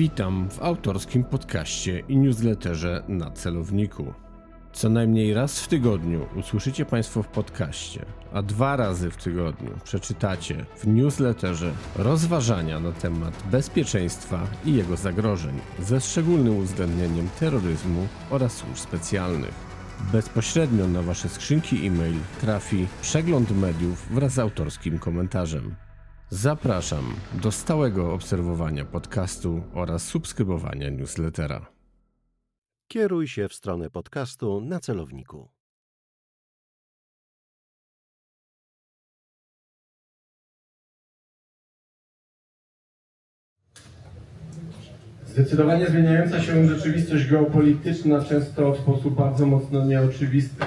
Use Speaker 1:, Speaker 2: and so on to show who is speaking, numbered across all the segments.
Speaker 1: Witam w autorskim podcaście i newsletterze na celowniku. Co najmniej raz w tygodniu usłyszycie Państwo w podcaście, a dwa razy w tygodniu przeczytacie w newsletterze rozważania na temat bezpieczeństwa i jego zagrożeń, ze szczególnym uwzględnieniem terroryzmu oraz służb specjalnych. Bezpośrednio na Wasze skrzynki e-mail trafi przegląd mediów wraz z autorskim komentarzem. Zapraszam do stałego obserwowania podcastu oraz subskrybowania newslettera.
Speaker 2: Kieruj się w stronę podcastu na celowniku.
Speaker 3: Zdecydowanie zmieniająca się rzeczywistość geopolityczna, często w sposób bardzo mocno nieoczywisty.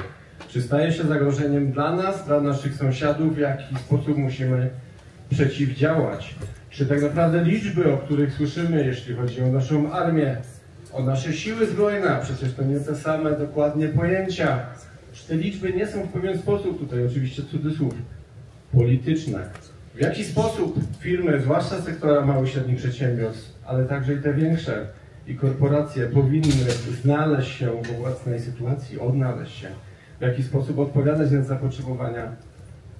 Speaker 3: Czy staje się zagrożeniem dla nas, dla naszych sąsiadów, w jaki sposób musimy przeciwdziałać? Czy tak naprawdę liczby, o których słyszymy, jeśli chodzi o naszą armię, o nasze siły zbrojne, przecież to nie te same dokładnie pojęcia, czy te liczby nie są w pewien sposób, tutaj oczywiście cudzysłów, polityczne? W jaki sposób firmy, zwłaszcza sektora małych i średnich przedsiębiorstw, ale także i te większe i korporacje powinny znaleźć się w obecnej sytuacji, odnaleźć się, w jaki sposób odpowiadać na zapotrzebowania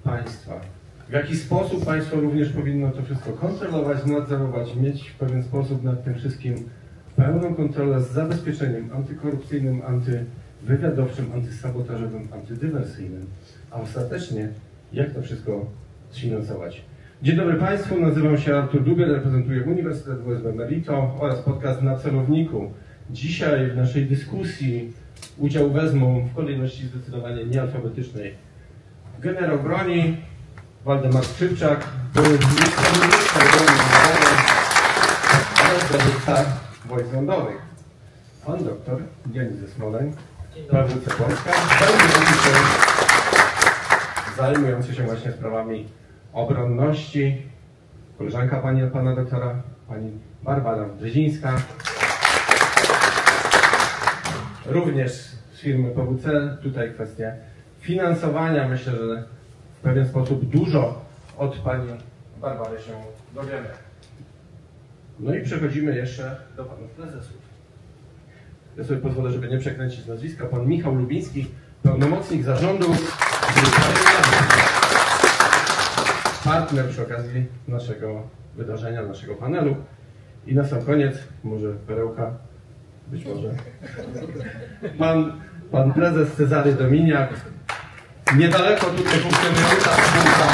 Speaker 3: państwa. W jaki sposób państwo również powinno to wszystko kontrolować, nadzorować, mieć w pewien sposób nad tym wszystkim pełną kontrolę z zabezpieczeniem antykorupcyjnym, antywywiadowczym, antysabotażowym, antydywersyjnym, a ostatecznie jak to wszystko sfinansować. Dzień dobry Państwu, nazywam się Artur Dubiel, reprezentuję Uniwersytet WSB Merito oraz podcast na celowniku. Dzisiaj w naszej dyskusji udział wezmą w kolejności zdecydowanie niealfabetycznej generał broni Waldemar Skrzypczak, były oraz dowódca wojsk lądowych. Pan doktor Dionizy Smoleń, PWC Polska, zajmujący się, właśnie sprawami obronności. Koleżanka pani, pana doktora, pani Barbara Brzezińska. Również z firmy PWC. Tutaj kwestie finansowania. Myślę, że w pewien sposób dużo od pani Barbary się dowiemy. No i przechodzimy jeszcze do panów prezesów. Ja sobie pozwolę, żeby nie przekręcić nazwiska. Pan Michał Lubiński, pełnomocnik zarządu. Partner przy okazji naszego wydarzenia, naszego panelu. I na sam koniec, może perełka, być może, pan, pan prezes Cezary Dominiak, niedaleko tutaj funkcjonująca spółka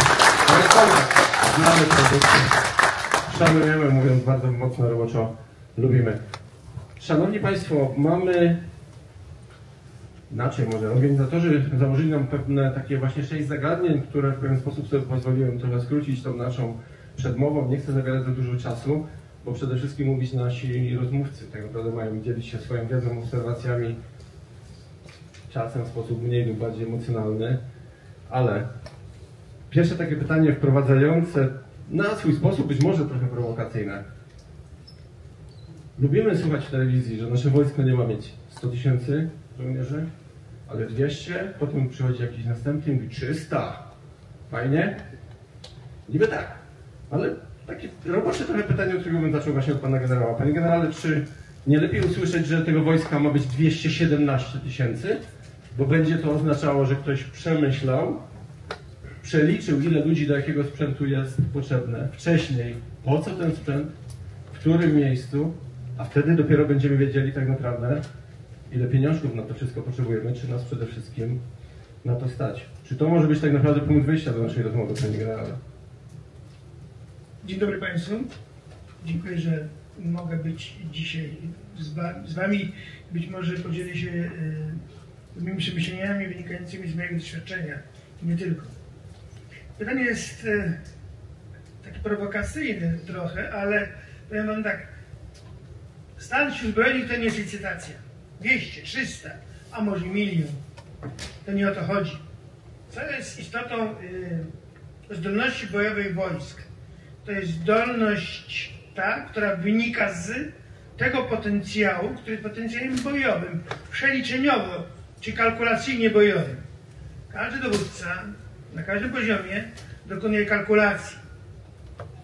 Speaker 3: Rekomat, znamy produkty, szanujemy, mówiąc bardzo mocno roboczo, lubimy. Szanowni Państwo, mamy inaczej może. Organizatorzy założyli nam pewne takie właśnie sześć zagadnień, które w pewien sposób sobie pozwoliłem trochę skrócić tą naszą przedmową. Nie chcę zabierać za dużo czasu, bo przede wszystkim mówić nasi rozmówcy tak naprawdę mają dzielić się swoją wiedzą, obserwacjami, czasem w sposób mniej lub bardziej emocjonalny, ale pierwsze takie pytanie wprowadzające na swój sposób, być może trochę prowokacyjne. Lubimy słuchać w telewizji, że nasze wojsko nie ma mieć 100 tysięcy żołnierzy, ale 200, potem przychodzi jakiś następny i mówi 300. Fajnie? Niby tak, ale takie robocze trochę pytanie, od którego bym zaczął właśnie od pana generała. Panie generale, czy nie lepiej usłyszeć, że tego wojska ma być 217 tysięcy, bo będzie to oznaczało, że ktoś przemyślał, przeliczył, ile ludzi do jakiego sprzętu jest potrzebne wcześniej, po co ten sprzęt, w którym miejscu, a wtedy dopiero będziemy wiedzieli tak naprawdę, ile pieniążków na to wszystko potrzebujemy, czy nas przede wszystkim na to stać. Czy to może być tak naprawdę punkt wyjścia do naszej rozmowy, panie generale?
Speaker 4: Dzień dobry Państwu. Dziękuję, że mogę być dzisiaj z, wa z Wami. Być może podzielę się moimi przemyśleniami wynikającymi z mojego doświadczenia. I nie tylko. Pytanie jest y, takie prowokacyjne trochę, ale powiem Wam tak. Stan sił zbrojnych to nie jest licytacja. 200, 300, a może milion. To nie o to chodzi. Co jest istotą y, zdolności bojowej wojsk? To jest zdolność ta, która wynika z tego potencjału, który jest potencjałem bojowym, przeliczeniowo, czy kalkulacyjnie bojowym. Każdy dowódca na każdym poziomie dokonuje kalkulacji.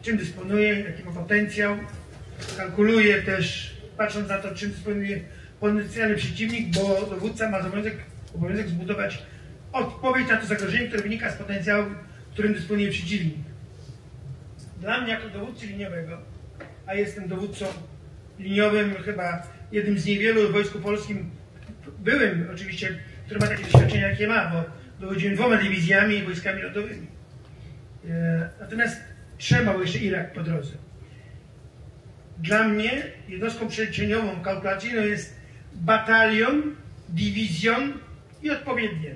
Speaker 4: Czym dysponuje, jaki ma potencjał, kalkuluje też, patrząc na to, czym dysponuje potencjalny przeciwnik, bo dowódca ma obowiązek, obowiązek zbudować odpowiedź na to zagrożenie, które wynika z potencjału, którym dysponuje przeciwnik. Dla mnie jako dowódcy liniowego, a jestem dowódcą liniowym, chyba jednym z niewielu w Wojsku Polskim, byłem oczywiście, który ma takie doświadczenia, jakie ma, bo dowodziłem dwoma dywizjami i wojskami lądowymi. E, natomiast trzymał jeszcze Irak po drodze. Dla mnie jednostką przeliczeniową, kalkulacyjną jest batalion, dywizjon i odpowiednie.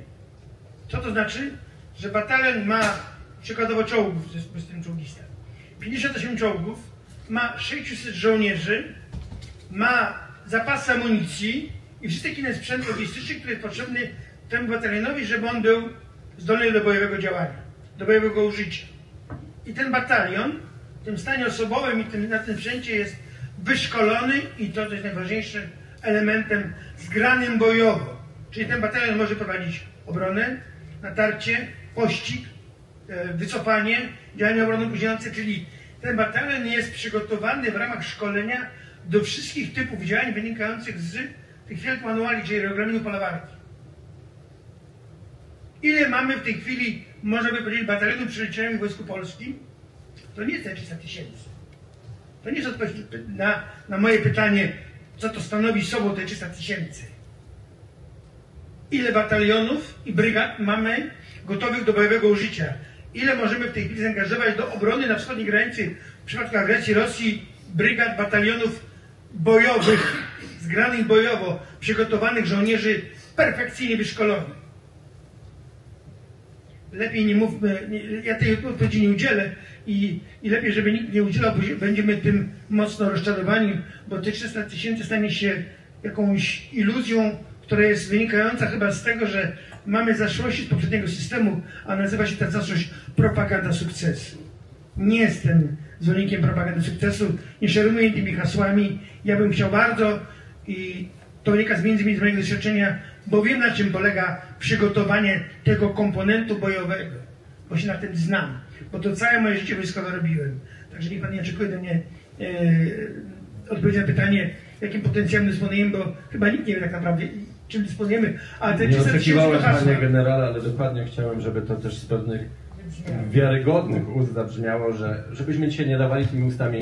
Speaker 4: Co to znaczy? Że batalion ma przykładowo czołgów, jestem czołgista. 58 czołgów, ma 600 żołnierzy, ma zapasy amunicji i wszystki inny sprzęt logistyczny, który jest potrzebny temu batalionowi, żeby on był zdolny do bojowego działania, do bojowego użycia. I ten batalion w tym stanie osobowym i tym, na tym sprzęcie jest wyszkolony i to, co jest najważniejsze, elementem zgranym bojowo. Czyli ten batalion może prowadzić obronę, natarcie, pościg, e, wycofanie, działania obronno-późniające, czyli ten batalion jest przygotowany w ramach szkolenia do wszystkich typów działań wynikających z tych wielkich manuali, czyli regulaminu pola walki. Ile mamy w tej chwili, można by powiedzieć, batalionu przeliczonych w Wojsku Polskim? To nie jest te 300 tysięcy. To nie jest odpowiedź na, na moje pytanie, co to stanowi sobą te 300 tysięcy. Ile batalionów i brygad mamy gotowych do bojowego użycia? Ile możemy w tej chwili zaangażować do obrony na wschodniej granicy w przypadku agresji Rosji brygad, batalionów bojowych, zgranych bojowo, przygotowanych żołnierzy perfekcyjnie wyszkolonych? lepiej nie mówmy, ja tej odpowiedzi nie udzielę i, i lepiej, żeby nikt nie udzielał, bo będziemy tym mocno rozczarowani, bo te 300 tysięcy stanie się jakąś iluzją, która jest wynikająca chyba z tego, że mamy zaszłości z poprzedniego systemu, a nazywa się ta zaszłość propaganda sukcesu. Nie jestem zwolennikiem propagandy sukcesu, nie szeruję tymi hasłami. Ja bym chciał bardzo i to wynika z między innymi z mojego doświadczenia bo wiem na czym polega przygotowanie tego komponentu bojowego, bo się na tym znam, bo to całe moje życie wojskowe robiłem. Także niech Pan nie oczekuje do mnie e, odpowiedzi na pytanie, jakim potencjałem dysponujemy, bo chyba nikt nie wie tak naprawdę, czym dysponujemy.
Speaker 3: A te nie oczekiwałem, Panie Generale, ale dokładnie chciałem, żeby to też z pewnych wiarygodnych ust zabrzmiało, że żebyśmy się nie dawali tymi ustami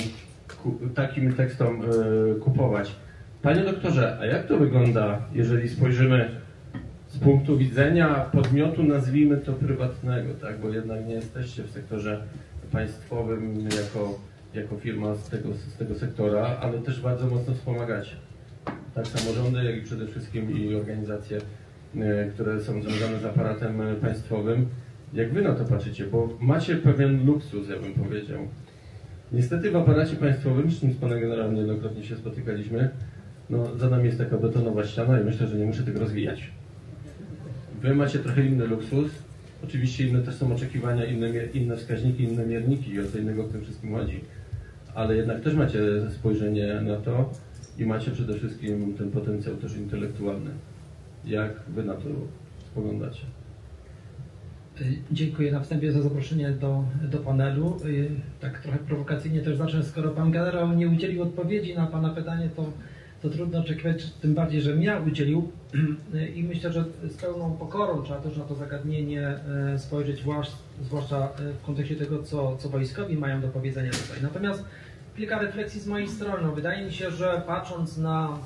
Speaker 3: ku, takim tekstom y, kupować. Panie doktorze, a jak to wygląda, jeżeli spojrzymy z punktu widzenia podmiotu, nazwijmy to prywatnego, tak? bo jednak nie jesteście w sektorze państwowym jako, jako firma z tego, z tego sektora, ale też bardzo mocno wspomagacie. Tak samorządy, jak i przede wszystkim i organizacje, e, które są związane z aparatem państwowym. Jak wy na to patrzycie? Bo macie pewien luksus, ja bym powiedział. Niestety w aparacie państwowym, z czym z panem generałem niejednokrotnie się spotykaliśmy, no, za nami jest taka betonowa ściana i myślę, że nie muszę tego rozwijać. Wy macie trochę inny luksus. Oczywiście inne też są oczekiwania, inne, inne wskaźniki, inne mierniki i o co innego w tym wszystkim chodzi. Ale jednak też macie spojrzenie na to i macie przede wszystkim ten potencjał też intelektualny. Jak wy na to spoglądacie?
Speaker 5: Dziękuję na wstępie za zaproszenie do, do panelu. Tak trochę prowokacyjnie też zacznę, skoro pan generał nie udzielił odpowiedzi na pana pytanie, to to trudno oczekiwać, tym bardziej, że mnie udzielił i myślę, że z pełną pokorą trzeba też na to zagadnienie e, spojrzeć, zwłaszcza e, w kontekście tego, co, co wojskowi mają do powiedzenia tutaj. Natomiast kilka refleksji z mojej strony. No, wydaje mi się, że patrząc na,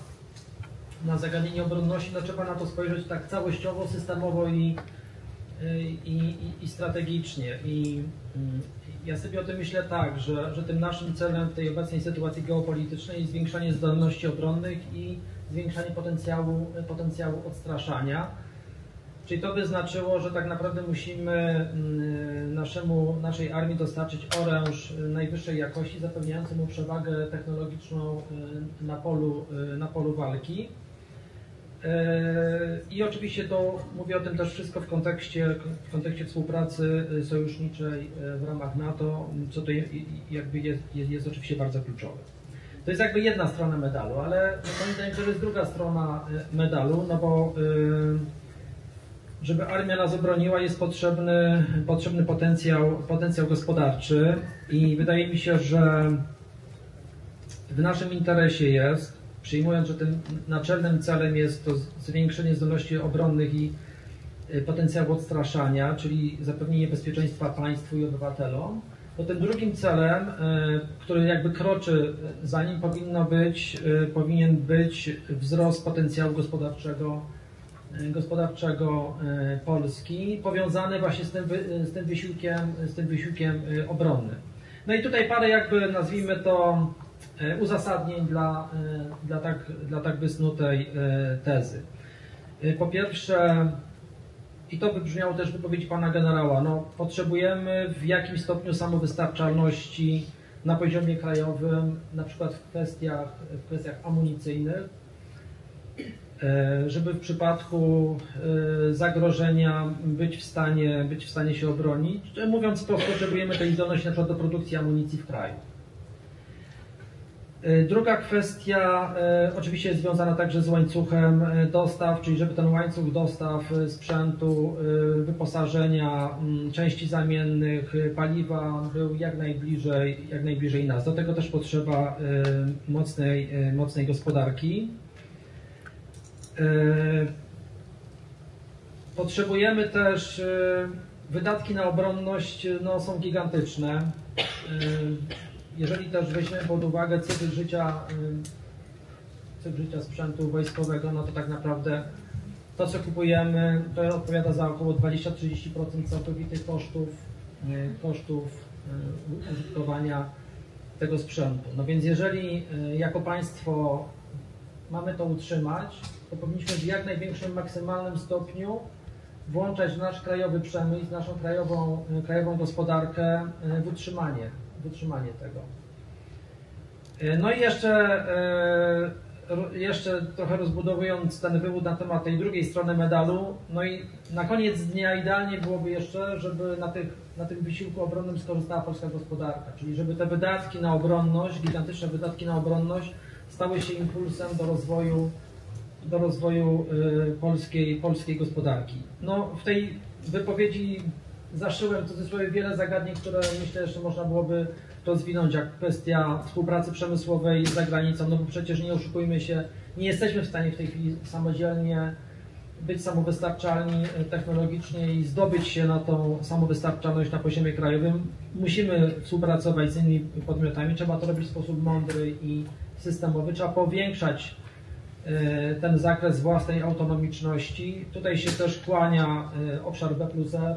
Speaker 5: na zagadnienie obronności, no trzeba na to spojrzeć tak całościowo, systemowo i, e, i, i, i strategicznie. I, mm, ja sobie o tym myślę tak, że, że tym naszym celem w tej obecnej sytuacji geopolitycznej jest zwiększanie zdolności obronnych i zwiększanie potencjału, potencjału odstraszania. Czyli to by znaczyło, że tak naprawdę musimy mm, naszemu, naszej armii dostarczyć oręż najwyższej jakości, zapewniający mu przewagę technologiczną y, na polu, y, na polu walki. I oczywiście to mówię o tym też wszystko w kontekście, w kontekście współpracy y, sojuszniczej y, w ramach NATO, co to jakby jest, jest, oczywiście bardzo kluczowe. To jest jakby jedna strona medalu, ale moim zdaniem to jest druga strona medalu, no bo żeby armia nas obroniła jest potrzebny, potrzebny potencjał, potencjał gospodarczy i wydaje mi się, że w naszym interesie jest, przyjmując, że tym naczelnym celem jest to zwiększenie zdolności obronnych i y, potencjału odstraszania, czyli zapewnienie bezpieczeństwa państwu i obywatelom, to tym drugim celem, y, który jakby kroczy za nim powinno być, y, powinien być wzrost potencjału gospodarczego gospodarczego Polski, powiązany właśnie z tym, z tym, wysiłkiem, z tym wysiłkiem obronnym. No i tutaj parę jakby nazwijmy to uzasadnień dla, e, dla, tak, dla tak wysnutej e, tezy. Po pierwsze, i to wybrzmiało też w wypowiedzi pana generała, no, potrzebujemy w jakimś stopniu samowystarczalności na poziomie krajowym, na przykład w kwestiach, w kwestiach amunicyjnych, żeby w przypadku zagrożenia być w stanie, być w stanie się obronić. Mówiąc prosto, potrzebujemy tej zdolności na przykład do produkcji amunicji w kraju. E, druga kwestia e, oczywiście jest związana także z łańcuchem e, dostaw, czyli żeby ten łańcuch dostaw sprzętu, wyposażenia, mm, części zamiennych, paliwa był jak najbliżej, jak najbliżej nas. Do tego też potrzeba mocnej, mocnej gospodarki. Potrzebujemy też, wydatki na obronność no, są gigantyczne jeżeli też weźmiemy pod uwagę cykl życia, cykl życia sprzętu wojskowego, no to tak naprawdę to, co kupujemy, to odpowiada za około 20-30% całkowitych kosztów, kosztów użytkowania tego sprzętu. No więc jeżeli jako państwo mamy to utrzymać, to powinniśmy w jak największym, maksymalnym stopniu włączać nasz krajowy przemysł, naszą krajową, krajową gospodarkę w utrzymanie wytrzymanie tego. E, no i jeszcze, e, jeszcze trochę rozbudowując ten wywód na temat tej drugiej strony medalu, no i na koniec dnia idealnie byłoby jeszcze, żeby na, tych, na tym wysiłku obronnym skorzystała polska gospodarka, czyli żeby te wydatki na obronność, gigantyczne wydatki na obronność stały się impulsem do rozwoju, do rozwoju e, polskiej, polskiej gospodarki. No, w tej wypowiedzi zaszyłem w cudzysłowie wiele zagadnień, które myślę, że można byłoby rozwinąć, jak kwestia współpracy przemysłowej za granicą, no bo przecież nie oszukujmy się, nie jesteśmy w stanie w tej chwili samodzielnie być samowystarczalni technologicznie i zdobyć się na tą samowystarczalność na poziomie krajowym. Musimy współpracować z innymi podmiotami, trzeba to robić w sposób mądry i systemowy, trzeba powiększać E, ten zakres własnej autonomiczności. Tutaj się też kłania e, obszar B plus R. E,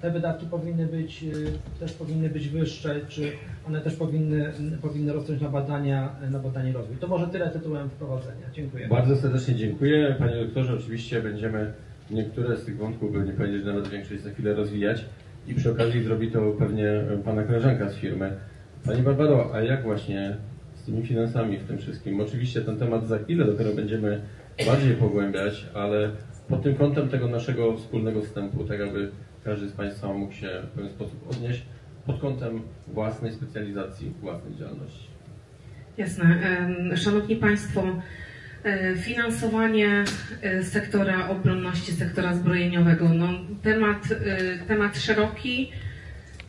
Speaker 5: te wydatki powinny być, też powinny być wyższe, czy one też powinny, powinny rosnąć na badania, na badanie rozwój. To może tyle tytułem wprowadzenia. Dziękuję.
Speaker 3: Bardzo serdecznie dziękuję. Panie doktorze, oczywiście będziemy niektóre z tych wątków, by nie powiedzieć nawet większość za chwilę rozwijać i przy okazji zrobi to pewnie Pana koleżanka z firmy. Pani Barbaro, a jak właśnie tymi finansami w tym wszystkim. Oczywiście ten temat za chwilę dopiero będziemy bardziej pogłębiać, ale pod tym kątem tego naszego wspólnego wstępu, tak aby każdy z Państwa mógł się w pewien sposób odnieść pod kątem własnej specjalizacji, własnej działalności.
Speaker 6: Jasne. Szanowni Państwo, e, finansowanie e, sektora obronności, sektora zbrojeniowego. No, temat, e, temat szeroki,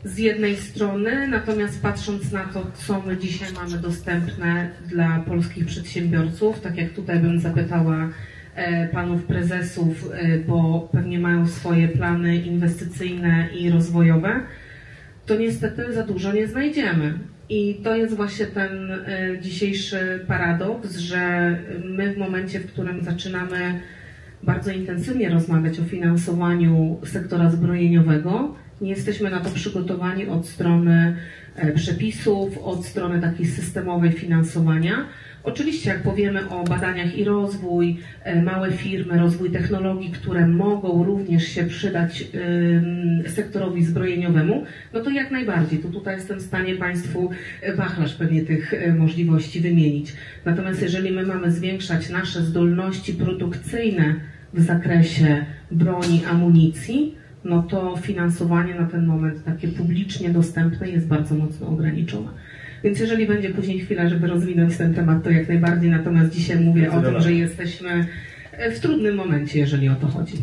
Speaker 6: z jednej strony, natomiast patrząc na to, co my dzisiaj mamy dostępne dla polskich przedsiębiorców, tak jak tutaj bym zapytała e, panów prezesów, e, bo pewnie mają swoje plany inwestycyjne i rozwojowe, to niestety za dużo nie znajdziemy. I to jest właśnie ten e, dzisiejszy paradoks, że my w momencie, w którym zaczynamy bardzo intensywnie rozmawiać o finansowaniu sektora zbrojeniowego, nie jesteśmy na to przygotowani od strony e, przepisów, od strony takiej systemowej finansowania. Oczywiście, jak powiemy o badaniach i rozwój, e, małe firmy, rozwój technologii, które mogą również się przydać sektorowi zbrojeniowemu, no to jak najbardziej. To tutaj jestem w stanie Państwu e, wachlarz pewnie tych możliwości wymienić. Natomiast jeżeli my mamy zwiększać nasze zdolności produkcyjne w zakresie broni, amunicji, no to finansowanie na ten moment takie publicznie dostępne jest bardzo mocno ograniczone. Więc jeżeli będzie później chwila, żeby rozwinąć ten temat, to jak najbardziej. Natomiast dzisiaj mówię o tym, że jesteśmy w trudnym momencie, jeżeli o to chodzi.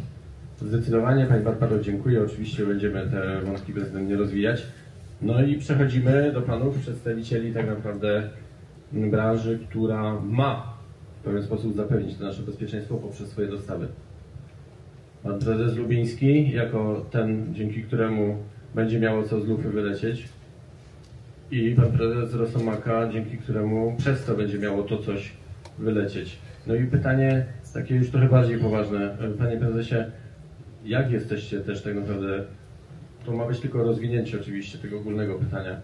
Speaker 3: Zdecydowanie Pani Barbaro dziękuję. Oczywiście będziemy te wątki bezwzględnie rozwijać. No i przechodzimy do Panów przedstawicieli tak naprawdę branży, która ma w pewien sposób zapewnić to nasze bezpieczeństwo poprzez swoje dostawy. Pan prezes Lubiński, jako ten, dzięki któremu będzie miało co z lufy wylecieć, i pan prezes Rosomaka, dzięki któremu przez to będzie miało to coś wylecieć. No i pytanie takie już trochę bardziej poważne. Panie prezesie, jak jesteście też tak naprawdę, to ma być tylko rozwinięcie oczywiście tego ogólnego pytania,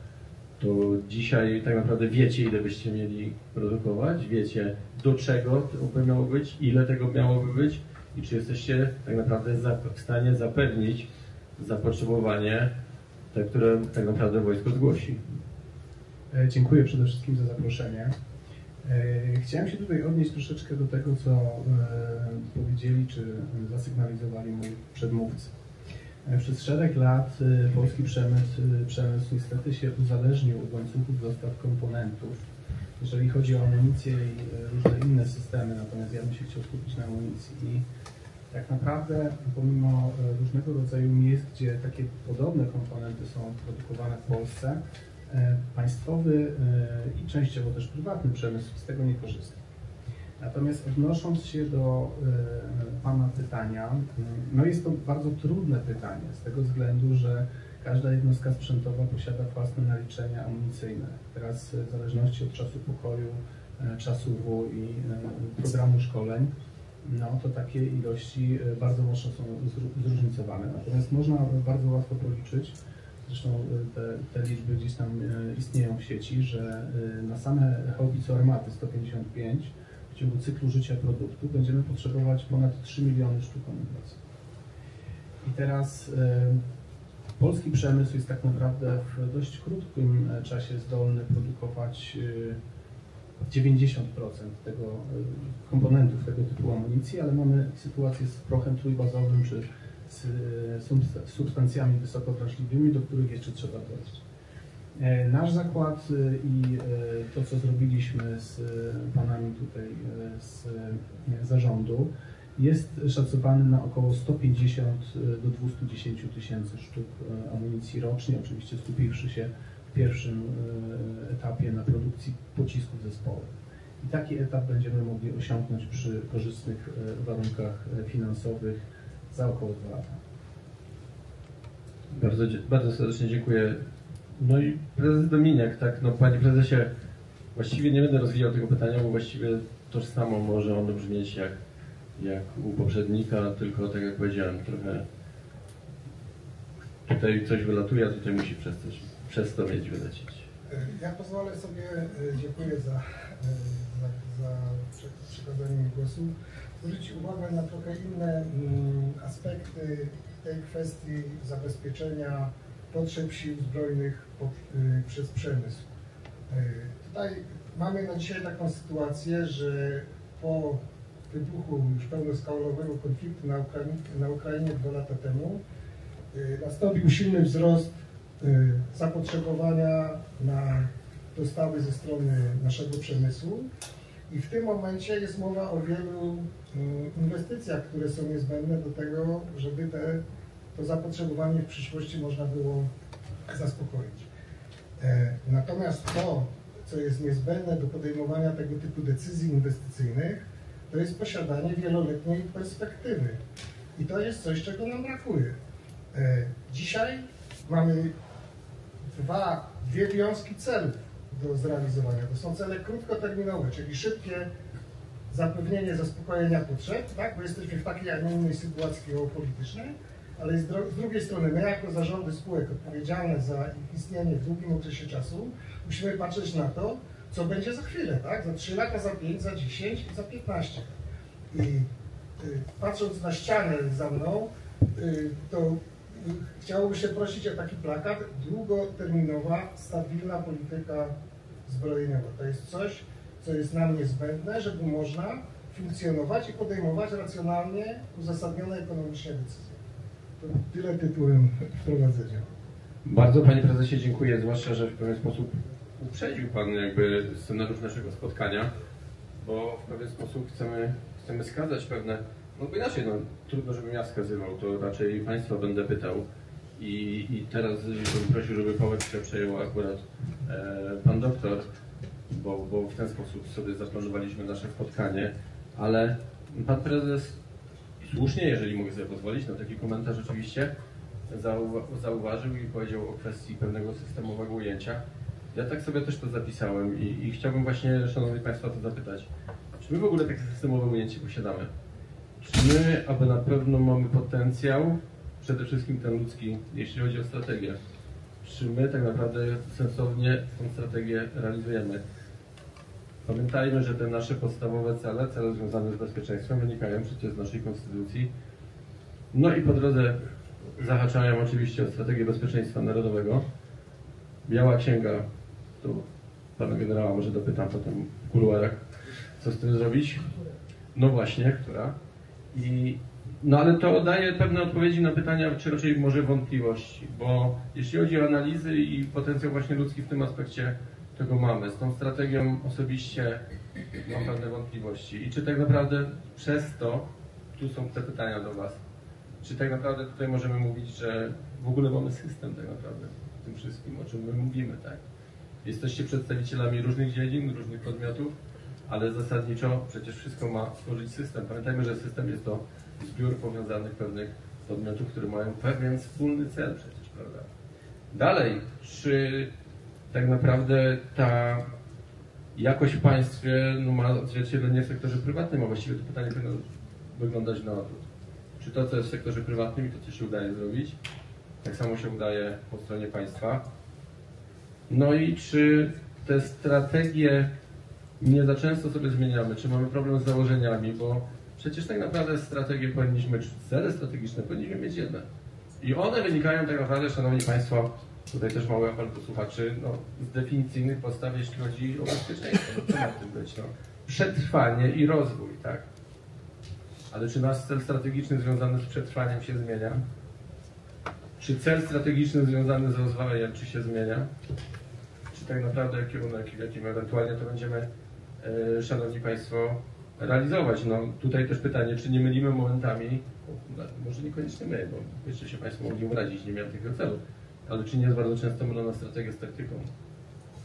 Speaker 3: to dzisiaj tak naprawdę wiecie, ile byście mieli produkować, wiecie, do czego to by miało być, ile tego miałoby być i czy jesteście tak naprawdę w stanie zapewnić zapotrzebowanie, te, które tak naprawdę wojsko zgłosi.
Speaker 7: E, dziękuję przede wszystkim za zaproszenie. E, chciałem się tutaj odnieść troszeczkę do tego, co e, powiedzieli czy zasygnalizowali moi przedmówcy. Przez szereg lat polski przemysł, przemysł niestety się uzależnił od łańcuchów dostaw komponentów, jeżeli chodzi o amunicję i różne inne systemy, natomiast ja bym się chciał skupić na amunicji. I tak naprawdę pomimo różnego rodzaju miejsc, gdzie takie podobne komponenty są produkowane w Polsce, E, państwowy e, i częściowo też prywatny przemysł z tego nie korzysta. Natomiast odnosząc się do e, Pana pytania, no jest to bardzo trudne pytanie z tego względu, że każda jednostka sprzętowa posiada własne naliczenia amunicyjne. Teraz w zależności od czasu pokoju, czasu W i programu szkoleń, no to takie ilości bardzo mocno są zróżnicowane. Natomiast można bardzo łatwo policzyć, Zresztą y, te, te, liczby gdzieś tam y, istnieją w sieci, że na same haubice armaty 155 w ciągu cyklu życia produktu będziemy potrzebować ponad 3 miliony sztuk amunicji. I teraz polski przemysł jest tak naprawdę w dość krótkim czasie zdolny produkować 90% tego komponentów tego typu amunicji, ale mamy sytuację z prochem trójbazowym czy z substancjami wysoko wrażliwymi, do których jeszcze trzeba dojść. E, nasz zakład e, i to, co zrobiliśmy z panami tutaj z zarządu, jest szacowany na około 150 do 210 tysięcy sztuk amunicji rocznie, oczywiście skupiwszy się pierwszym etapie na produkcji pocisków zespołowych. I taki etap będziemy mogli osiągnąć przy korzystnych warunkach finansowych za około dwa lata.
Speaker 3: Bardzo, bardzo serdecznie dziękuję. No i prezes Dominiak, tak, no panie prezesie, właściwie nie będę rozwijał tego pytania, bo właściwie tożsamo może ono brzmieć jak, jak u poprzednika, tylko tak jak powiedziałem, trochę tutaj coś wylatuje, a tutaj musi przez, coś, przez to mieć wylecieć.
Speaker 8: Ja pozwolę sobie, e, dziękuję za, e, za, za przekazanie mi głosu zwrócić uwagę na trochę inne mm, aspekty tej kwestii zabezpieczenia potrzeb sił zbrojnych y, przez przemysł. Tutaj mamy na dzisiaj taką sytuację, że po wybuchu już pełnoskalowego konfliktu na Ukrainie, na Ukrainie dwa lata temu nastąpił silny wzrost zapotrzebowania na dostawy ze strony naszego przemysłu i w tym momencie jest mowa o wielu mm, inwestycjach, które są niezbędne do tego, żeby te, to zapotrzebowanie w przyszłości można było zaspokoić. E, natomiast to, co jest niezbędne do podejmowania tego typu decyzji inwestycyjnych, to jest posiadanie wieloletniej perspektywy. I to jest coś, czego nam brakuje. Dzisiaj mamy dwa, dwie wiązki celów do zrealizowania. To są cele krótkoterminowe, czyli szybkie zapewnienie zaspokojenia potrzeb, tak? bo jesteśmy w takiej, a nie innej sytuacji geopolitycznej, ale z, z drugiej strony my jako zarządy spółek odpowiedzialne za ich istnienie w długim okresie czasu musimy patrzeć na to, co będzie za chwilę, tak? Za 3 lata, za 5, za 10 i za 15. I y, patrząc na ścianę za mną, y, to chciałoby się prosić o taki plakat długoterminowa, stabilna polityka zbrojeniowa. To jest coś, co jest nam niezbędne, żeby można funkcjonować i podejmować racjonalnie uzasadnione ekonomicznie decyzje. To tyle tytułem wprowadzenia.
Speaker 3: Bardzo Panie Prezesie dziękuję, zwłaszcza, że w pewien sposób uprzedził Pan jakby scenariusz naszego spotkania, bo w pewien sposób chcemy, chcemy skazać pewne no bo inaczej, no, trudno, żebym ja wskazywał, to raczej Państwa będę pytał. I, i teraz bym prosił, żeby pałeczkę przejął akurat e, Pan doktor, bo, bo w ten sposób sobie zaplanowaliśmy nasze spotkanie, ale pan prezes słusznie, jeżeli mogę sobie pozwolić na taki komentarz oczywiście, zauwa- zauważył i powiedział o kwestii pewnego systemowego ujęcia. Ja tak sobie też to zapisałem i, i chciałbym właśnie, Szanowni Państwo, to zapytać. Czy my w ogóle takie systemowe ujęcie posiadamy? My, aby na pewno mamy potencjał, przede wszystkim ten ludzki, jeśli chodzi o strategię, czy my tak naprawdę sensownie tą strategię realizujemy? Pamiętajmy, że te nasze podstawowe cele, cele związane z bezpieczeństwem wynikają przecież z naszej konstytucji. No i po drodze zahaczają oczywiście o strategię bezpieczeństwa narodowego. Biała księga, tu pana generała może dopytam potem w kuluarach, co z tym zrobić. No właśnie, która. I, no ale to daje pewne odpowiedzi na pytania, czy raczej może wątpliwości, bo jeśli chodzi o analizy i potencjał właśnie ludzki w tym aspekcie, tego mamy. Z tą strategią osobiście mam pewne wątpliwości. I czy tak naprawdę przez to, tu są te pytania do Was, czy tak naprawdę tutaj możemy mówić, że w ogóle mamy system tak naprawdę w tym wszystkim, o czym my mówimy, tak? Jesteście przedstawicielami różnych dziedzin, różnych podmiotów, ale zasadniczo przecież wszystko ma stworzyć system. Pamiętajmy, że system jest to zbiór powiązanych pewnych podmiotów, które mają pewien wspólny cel przecież, prawda? Dalej, czy tak naprawdę ta jakość w państwie no, ma odzwierciedlenie w sektorze prywatnym, a właściwie to pytanie powinno wyglądać na odwrót. Czy to, co jest w sektorze prywatnym i to, co się udaje zrobić, tak samo się udaje po stronie państwa? No i czy te strategie nie za często sobie zmieniamy, czy mamy problem z założeniami, bo przecież tak naprawdę strategie powinniśmy, czy cele strategiczne powinniśmy mieć jedne. I one wynikają tak naprawdę, Szanowni Państwo, tutaj też mały apel do słuchaczy, no, z definicyjnych podstaw, jeśli chodzi o bezpieczeństwo. No, co ma tym być? No? Przetrwanie i rozwój, tak? Ale czy nasz cel strategiczny związany z przetrwaniem się zmienia? Czy cel strategiczny związany z rozwojem, czy się zmienia? Czy tak naprawdę kierunek, w jakim ewentualnie to będziemy, Szanowni Państwo, realizować? No tutaj też pytanie, czy nie mylimy momentami, no, może niekoniecznie my, bo jeszcze się Państwo mogli urazić, nie miałem takiego celu, ale czy nie jest bardzo często mylona strategia z taktyką?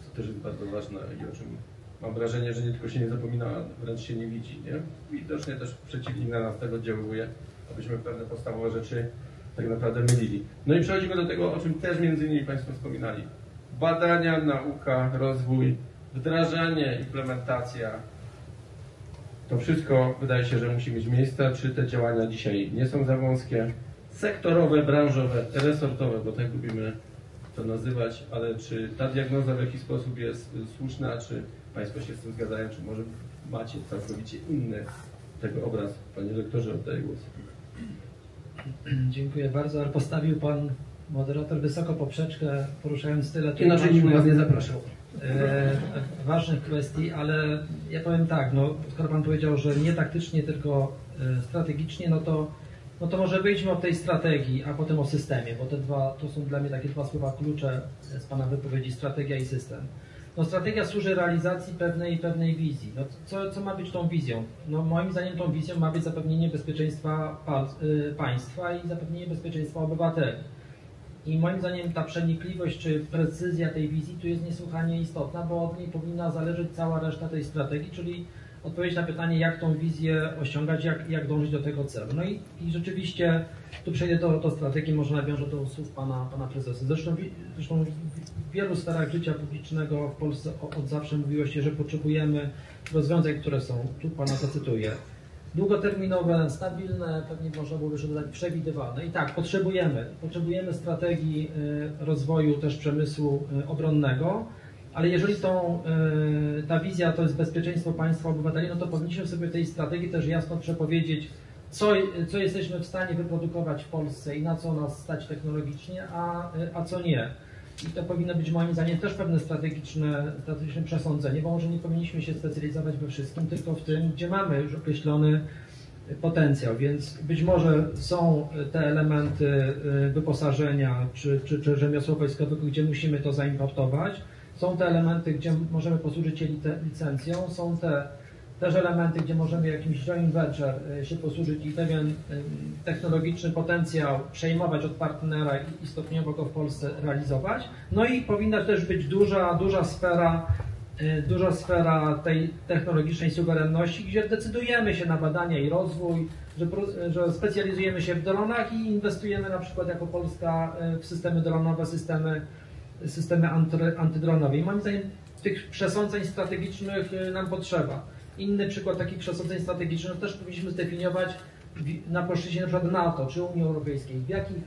Speaker 3: To też jest bardzo ważne i o czym mam wrażenie, że nie tylko się nie zapomina, wręcz się nie widzi, nie? Widocznie też przeciwnik na nas tak oddziaływuje, abyśmy pewne podstawowe rzeczy tak naprawdę mylili. No i przechodzimy do tego, o czym też między innymi Państwo wspominali. Badania, nauka, rozwój, wdrażanie, implementacja. To wszystko wydaje się, że musi mieć miejsce. Czy te działania dzisiaj nie są za wąskie? Sektorowe, branżowe, resortowe, bo tak lubimy to nazywać, ale czy ta diagnoza w jakiś sposób jest słuszna, czy Państwo się z tym zgadzają, czy może macie całkowicie inny tego obraz? Panie lektorze, oddaję głos.
Speaker 5: Dziękuję bardzo, ale postawił Pan moderator wysoko poprzeczkę, poruszając tyle
Speaker 3: Inaczej nikt Was nie zapraszał.
Speaker 5: E, ważnych kwestii, ale ja powiem tak, no, skoro Pan powiedział, że nie taktycznie, tylko e, strategicznie, no to, no to może wyjdźmy od tej strategii, a potem o systemie, bo te dwa, to są dla mnie takie dwa słowa klucze z Pana wypowiedzi, strategia i system. No, strategia służy realizacji pewnej, pewnej wizji. No, co, co ma być tą wizją? No, moim zdaniem tą wizją ma być zapewnienie bezpieczeństwa pa, y, państwa i zapewnienie bezpieczeństwa obywateli. I moim zdaniem ta przenikliwość czy precyzja tej wizji tu jest niesłychanie istotna, bo od niej powinna zależeć cała reszta tej strategii, czyli odpowiedź na pytanie, jak tą wizję osiągać, jak, jak dążyć do tego celu. No i, i rzeczywiście tu przejdę do, do strategii, może nawiążę do słów pana, pana prezesa. Zresztą, zresztą w wielu sferach życia publicznego w Polsce od zawsze mówiło się, że potrzebujemy rozwiązań, które są, tu pana zacytuję, długoterminowe, stabilne, pewnie można byłoby jeszcze dodać przewidywalne. I tak, potrzebujemy. Potrzebujemy strategii y, rozwoju też przemysłu y, obronnego, ale jeżeli tą, y, ta wizja to jest bezpieczeństwo państwa obywateli, no to powinniśmy sobie tej strategii też jasno przepowiedzieć, co, co jesteśmy w stanie wyprodukować w Polsce i na co nas stać technologicznie, a, a co nie. I to powinno być moim zdaniem też pewne strategiczne, strategiczne przesądzenie, bo może nie powinniśmy się specjalizować we wszystkim, tylko w tym, gdzie mamy już określony potencjał, więc być może są te elementy y, wyposażenia czy, czy, czy rzemiosła wojskowego, gdzie musimy to zaimportować, są te elementy, gdzie możemy posłużyć się lice- licencją, są te też elementy, gdzie możemy jakimś joint venture y, się posłużyć i pewien y, technologiczny potencjał przejmować od partnera i- stopniowo go w Polsce realizować. No i powinna też być duża, duża sfera y, duża sfera tej technologicznej suwerenności, gdzie decydujemy się na badania i rozwój, że, że specjalizujemy się w dronach i inwestujemy na przykład jako Polska w systemy dronowe, systemy, systemy anty, antydronowe. I moim zdaniem tych przesądzeń strategicznych nam potrzeba. Inny przykład takich przesądzeń strategicznych też powinniśmy zdefiniować na płaszczyźnie np. NATO czy Unii Europejskiej, w jakich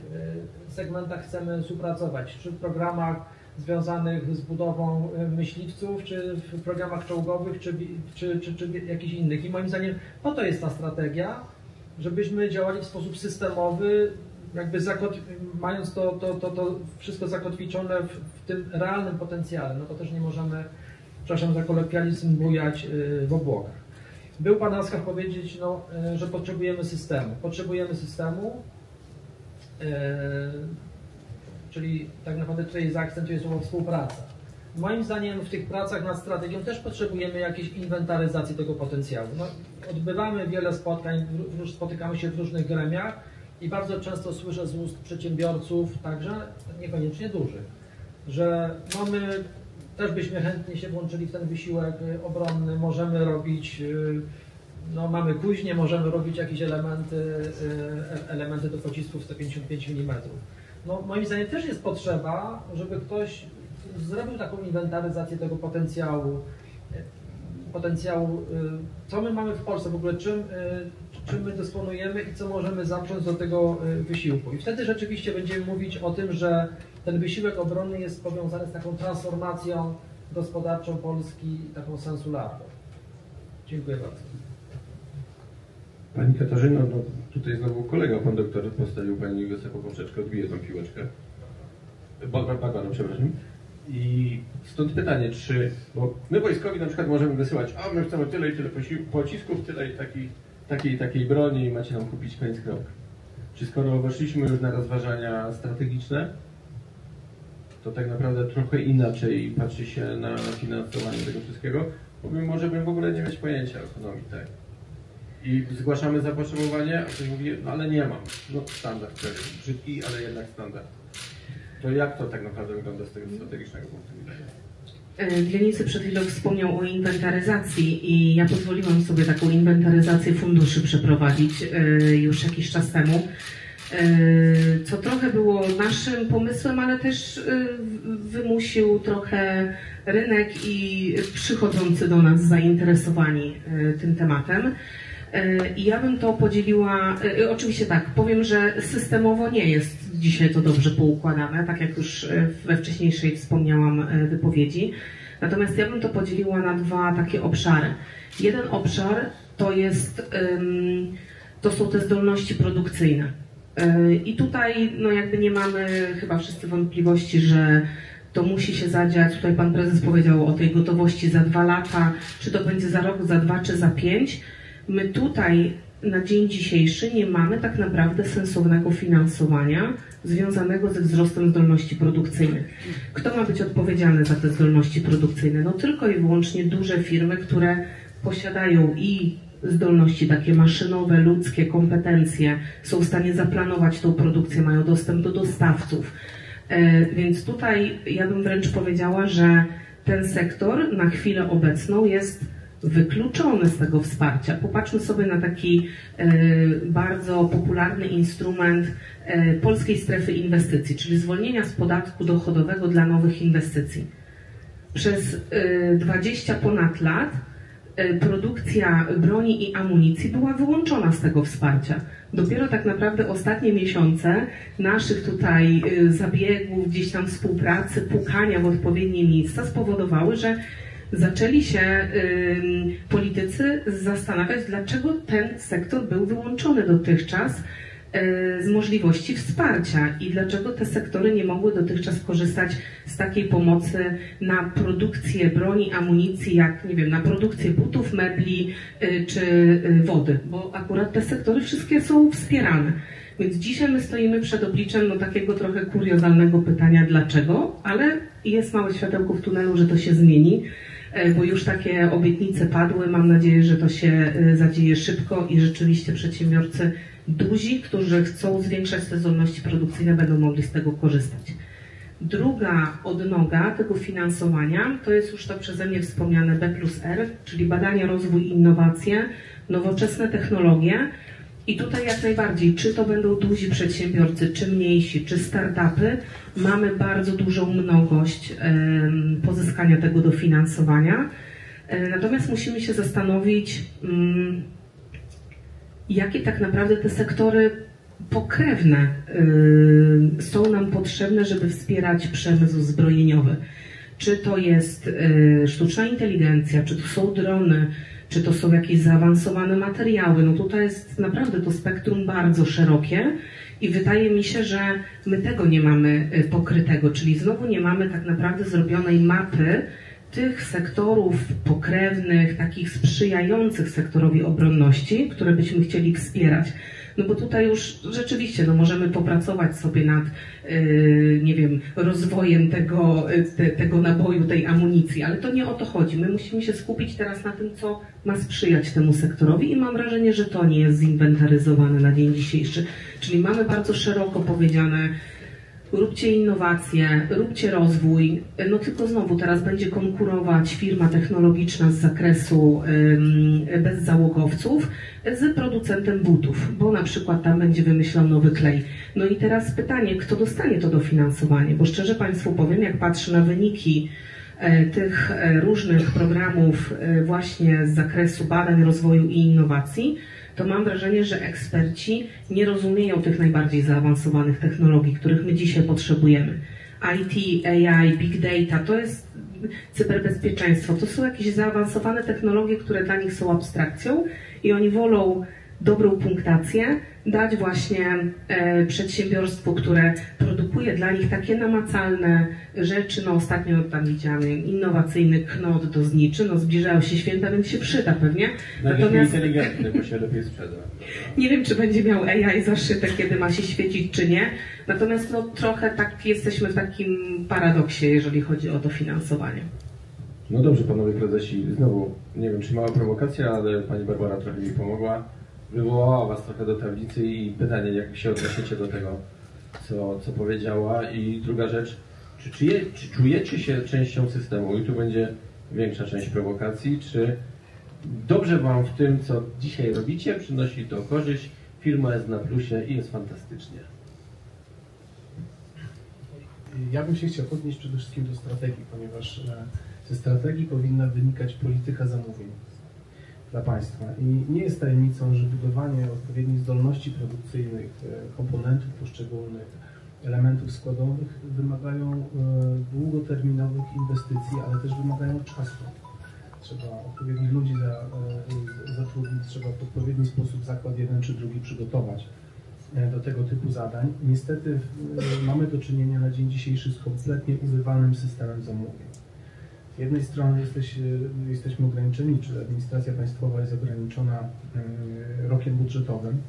Speaker 5: segmentach chcemy współpracować, czy w programach związanych z budową e, myśliwców, czy w programach czołgowych, czy, czy, czy, czy jakichś innych. I moim zdaniem po to jest ta strategia, żebyśmy działali w sposób systemowy, jakby mając to, to, to, to wszystko zakotwiczone w, w, tym realnym potencjale, no to też nie możemy, przepraszam za kolokwializm, bujać e, w obłokach. Był Pan łaskaw powiedzieć, no, e, że potrzebujemy systemu. Potrzebujemy systemu, czyli tak naprawdę tutaj zaakcentuje słowo współpraca. Moim zdaniem w tych pracach nad strategią też potrzebujemy jakiejś inwentaryzacji tego potencjału. No, odbywamy wiele spotkań, spotykamy się w różnych gremiach i bardzo często słyszę z ust przedsiębiorców, także niekoniecznie dużych, że mamy, też byśmy chętnie się włączyli w ten wysiłek obronny, możemy robić, no mamy kuźnie, możemy robić jakieś elementy, elementy do pocisków 155 mm no, moim zdaniem też jest potrzeba, żeby ktoś zrobił taką inwentaryzację tego potencjału, potencjału, y, co my mamy w Polsce w ogóle, czym, y, czym my dysponujemy i co możemy zacząć do tego y, wysiłku. I wtedy rzeczywiście będziemy mówić o tym, że ten wysiłek obronny jest powiązany z taką transformacją gospodarczą Polski, taką sensu lato. Dziękuję bardzo.
Speaker 3: Pani Katarzyno, no tutaj znowu kolega, pan doktor postawił Pani wysoką poprzeczkę, odbije tą piłeczkę. Barbara, przepraszam. I stąd pytanie, czy, bo my wojskowi na przykład możemy wysyłać, a my chcemy tyle i tyle pocisków, tyle i takiej, takiej, takiej broni i macie nam kupić koniec kropka. Czy skoro weszliśmy już na rozważania strategiczne, to tak naprawdę trochę inaczej patrzy się na finansowanie tego wszystkiego, bo my możemy w ogóle nie mieć pojęcia ekonomii tej. Tak? i zgłaszamy zapotrzebowanie, a ktoś mówi, no ale nie mam. No standard pewien, brzydki, ale jednak standard. To jak to tak naprawdę wygląda z tego strategicznego punktu widzenia?
Speaker 6: E, Dionicy przed chwilą wspomniał o inwentaryzacji i ja pozwoliłam sobie taką inwentaryzację funduszy przeprowadzić e, już jakiś czas temu, co trochę było naszym pomysłem, ale też wymusił trochę rynek i przychodzący do nas zainteresowani tym tematem. I ja bym to podzieliła, oczywiście tak, powiem, że systemowo nie jest dzisiaj to dobrze poukładane, tak jak już we wcześniejszej wspomniałam wypowiedzi. Natomiast ja bym to podzieliła na dwa takie obszary. Jeden obszar to jest, to są te zdolności produkcyjne. I tutaj no jakby nie mamy chyba wszyscy wątpliwości, że to musi się zadziać. Tutaj pan prezes powiedział o tej gotowości za dwa lata, czy to będzie za rok, za dwa, czy za pięć. My tutaj na dzień dzisiejszy nie mamy tak naprawdę sensownego finansowania związanego ze wzrostem zdolności produkcyjnych. Kto ma być odpowiedzialny za te zdolności produkcyjne? No tylko i wyłącznie duże firmy, które posiadają i zdolności takie maszynowe, ludzkie, kompetencje, są w stanie zaplanować tą produkcję, mają dostęp do dostawców. E, więc tutaj ja bym wręcz powiedziała, że ten sektor na chwilę obecną jest wykluczony z tego wsparcia. Popatrzmy sobie na taki e, bardzo popularny instrument e, polskiej strefy inwestycji, czyli zwolnienia z podatku dochodowego dla nowych inwestycji. Przez e, 20 ponad lat produkcja broni i amunicji była wyłączona z tego wsparcia. Dopiero tak naprawdę ostatnie miesiące naszych tutaj e, zabiegów, gdzieś tam współpracy, pukania w odpowiednie miejsca spowodowały, że zaczęli się politycy zastanawiać, dlaczego ten sektor był wyłączony dotychczas z możliwości wsparcia i dlaczego te sektory nie mogły dotychczas korzystać z takiej pomocy na produkcję broni, amunicji, jak nie wiem, na produkcję butów, mebli y, czy y, wody, bo akurat te sektory wszystkie są wspierane. Więc dzisiaj my stoimy przed obliczem no, takiego trochę kuriozalnego pytania dlaczego, ale jest małe światełko w tunelu, że to się zmieni. E, bo już takie obietnice padły. Mam nadzieję, że to się e, zadzieje szybko i rzeczywiście przedsiębiorcy duzi, którzy chcą zwiększać te zdolności produkcyjne, będą mogli z tego korzystać. Druga odnoga tego finansowania to jest już to przeze mnie wspomniane B plus R, czyli badania, rozwój, innowacje, nowoczesne technologie. I tutaj jak najbardziej, czy to będą duzi przedsiębiorcy, czy mniejsi, czy startupy, mamy bardzo dużą mnogość pozyskania tego dofinansowania. E, natomiast musimy się zastanowić, mm, jakie tak naprawdę te sektory pokrewne y, są nam potrzebne, żeby wspierać przemysł zbrojeniowy. Czy to jest y, sztuczna inteligencja, czy to są drony, czy to są jakieś zaawansowane materiały. No tutaj jest naprawdę to spektrum bardzo szerokie i wydaje mi się, że my tego nie mamy y, pokrytego, czyli znowu nie mamy tak naprawdę zrobionej mapy tych sektorów pokrewnych, takich sprzyjających sektorowi obronności, które byśmy chcieli wspierać. No bo tutaj już rzeczywiście no możemy popracować sobie nad, yy, nie wiem, rozwojem tego, yy, te, tego naboju, tej amunicji, ale to nie o to chodzi. My musimy się skupić teraz na tym, co ma sprzyjać temu sektorowi i mam wrażenie, że to nie jest zinwentaryzowane na dzień dzisiejszy. Czyli mamy bardzo szeroko powiedziane, róbcie innowacje, róbcie rozwój. No tylko znowu teraz będzie konkurować firma technologiczna z zakresu bez załogowców z producentem butów, bo na przykład tam będzie wymyślał nowy klej. No i teraz pytanie, kto dostanie to dofinansowanie? Bo szczerze Państwu powiem, jak patrzę na wyniki e, tych e, różnych programów e, właśnie z zakresu badań, rozwoju i innowacji, to mam wrażenie, że eksperci nie rozumieją tych najbardziej zaawansowanych technologii, których my dzisiaj potrzebujemy. IT, AI, big data to jest cyberbezpieczeństwo. To są jakieś zaawansowane technologie, które dla nich są abstrakcją i oni wolą dobrą punktację, dać właśnie e, przedsiębiorstwu, które produkuje dla nich takie namacalne rzeczy. No ostatnio tam widziałem innowacyjny knot do zniczy, no zbliżają się święta, więc się przyda pewnie.
Speaker 3: Natomiast inteligentny, bo się lepiej sprzeda.
Speaker 6: Nie wiem, czy będzie miał AI zaszyte, kiedy ma się świecić, czy nie. Natomiast no trochę tak jesteśmy w takim paradoksie, jeżeli chodzi o dofinansowanie.
Speaker 3: No dobrze, panowie prezesi, znowu, nie wiem, czy mała prowokacja, ale pani Barbara trochę mi pomogła wywołała Was trochę do tablicy i pytanie, jak się odnosicie do tego, co, co powiedziała. I druga rzecz, czy, czy czujecie się częścią systemu? I tu będzie większa część prowokacji. Czy dobrze Wam w tym, co dzisiaj robicie, przynosi to korzyść? Firma jest na plusie i jest fantastycznie.
Speaker 7: Ja bym się chciał odnieść przede wszystkim do strategii, ponieważ e, ze strategii powinna wynikać polityka zamówień dla państwa. I nie jest tajemnicą, że budowanie odpowiednich zdolności produkcyjnych, e, komponentów poszczególnych, elementów składowych wymagają e, długoterminowych inwestycji, ale też wymagają czasu. Trzeba odpowiednich ludzi e, zatrudnić, trzeba w odpowiedni sposób zakład jeden czy drugi przygotować do tego typu zadań. Niestety mamy do czynienia na dzień dzisiejszy z kompletnie używalnym systemem zamówień. Z jednej strony jesteś, e, jesteśmy ograniczeni, czy administracja państwowa jest ograniczona e, rokiem budżetowym.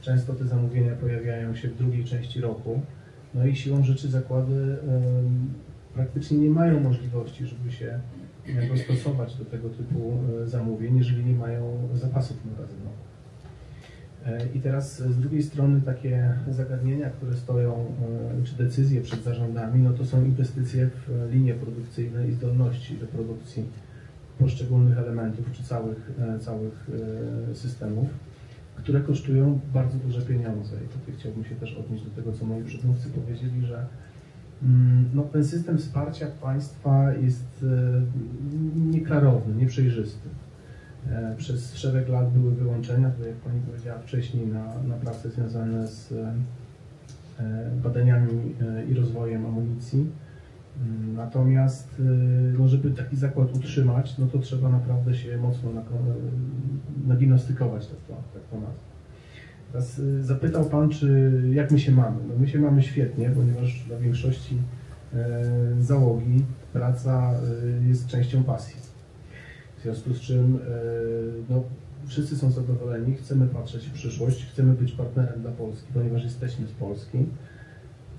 Speaker 7: Często te zamówienia pojawiają się w drugiej części roku. No i siłą rzeczy zakłady e, praktycznie nie mają możliwości, żeby się dostosować do tego typu zamówień, jeżeli nie mają zapasów magazynowych. E, I teraz z drugiej strony takie zagadnienia, które stoją, e, czy decyzje przed zarządami, no to są inwestycje w linie produkcyjne i zdolności do produkcji poszczególnych elementów, czy całych, e, całych systemów, które kosztują bardzo duże pieniądze. I tutaj chciałbym się też odnieść do tego, co moi przedmówcy powiedzieli, że mm, no, ten system wsparcia państwa jest nieklarowny, nieprzejrzysty. E, przez szereg lat były wyłączenia, to jak Pani powiedziała wcześniej, na, na prace związane z e, badaniami e, i rozwojem amunicji. Mm, natomiast, no żeby taki zakład utrzymać, no to trzeba naprawdę się mocno nagimnastykować, tak to, tak to nazwę. Teraz zapytał Pan, czy jak my się mamy? No my się mamy świetnie, ponieważ dla większości załogi praca jest częścią pasji związku z czym e, no, wszyscy są zadowoleni, chcemy patrzeć w przyszłość, chcemy być partnerem dla Polski, ponieważ jesteśmy z Polski,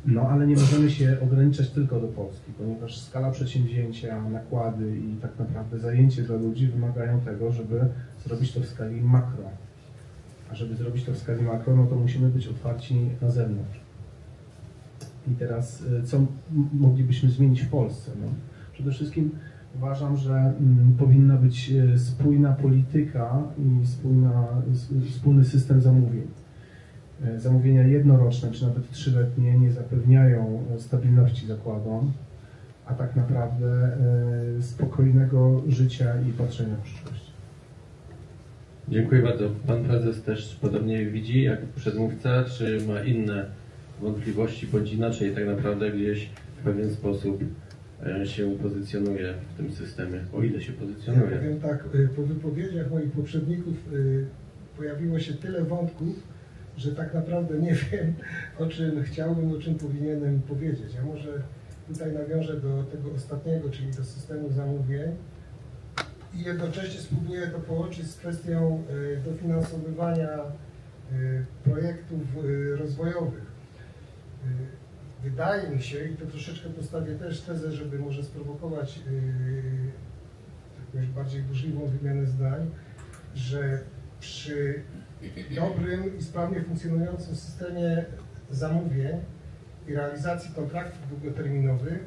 Speaker 7: no ale nie możemy się ograniczać tylko do Polski, ponieważ skala przedsięwzięcia, nakłady i tak naprawdę zajęcie dla ludzi wymagają tego, żeby zrobić to w skali makro. A żeby zrobić to w skali makro, no to musimy być otwarci na zewnątrz. I teraz e, co moglibyśmy zmienić w Polsce? No, przede wszystkim uważam, że mm, powinna być e, spójna polityka i spójna, wspólny system zamówień. E, Zamówienia jednoroczne czy nawet trzyletnie nie zapewniają e, stabilności zakładom, a tak naprawdę spokojnego życia i patrzenia w przyszłość.
Speaker 3: Dziękuję bardzo. Pan prezes też podobnie widzi jak przedmówca, czy ma inne wątpliwości, bądź inaczej tak naprawdę gdzieś w pewien sposób się pozycjonuje w tym systemie, o ile się
Speaker 8: Ja
Speaker 3: pozycjonuje.
Speaker 8: powiem tak, y, po wypowiedziach moich poprzedników y, pojawiło się tyle wątków, że tak naprawdę nie wiem, o czym chciałbym, o czym powinienem powiedzieć. Ja może tutaj nawiążę do tego ostatniego, czyli do systemu zamówień i jednocześnie spróbuję to połączyć z kwestią y, dofinansowywania projektów rozwojowych. Wydaje mi się, i to troszeczkę postawię też tezę, żeby może sprowokować jakąś bardziej burzliwą wymianę zdań, że przy dobrym i sprawnie funkcjonującym systemie zamówień i realizacji kontraktów długoterminowych,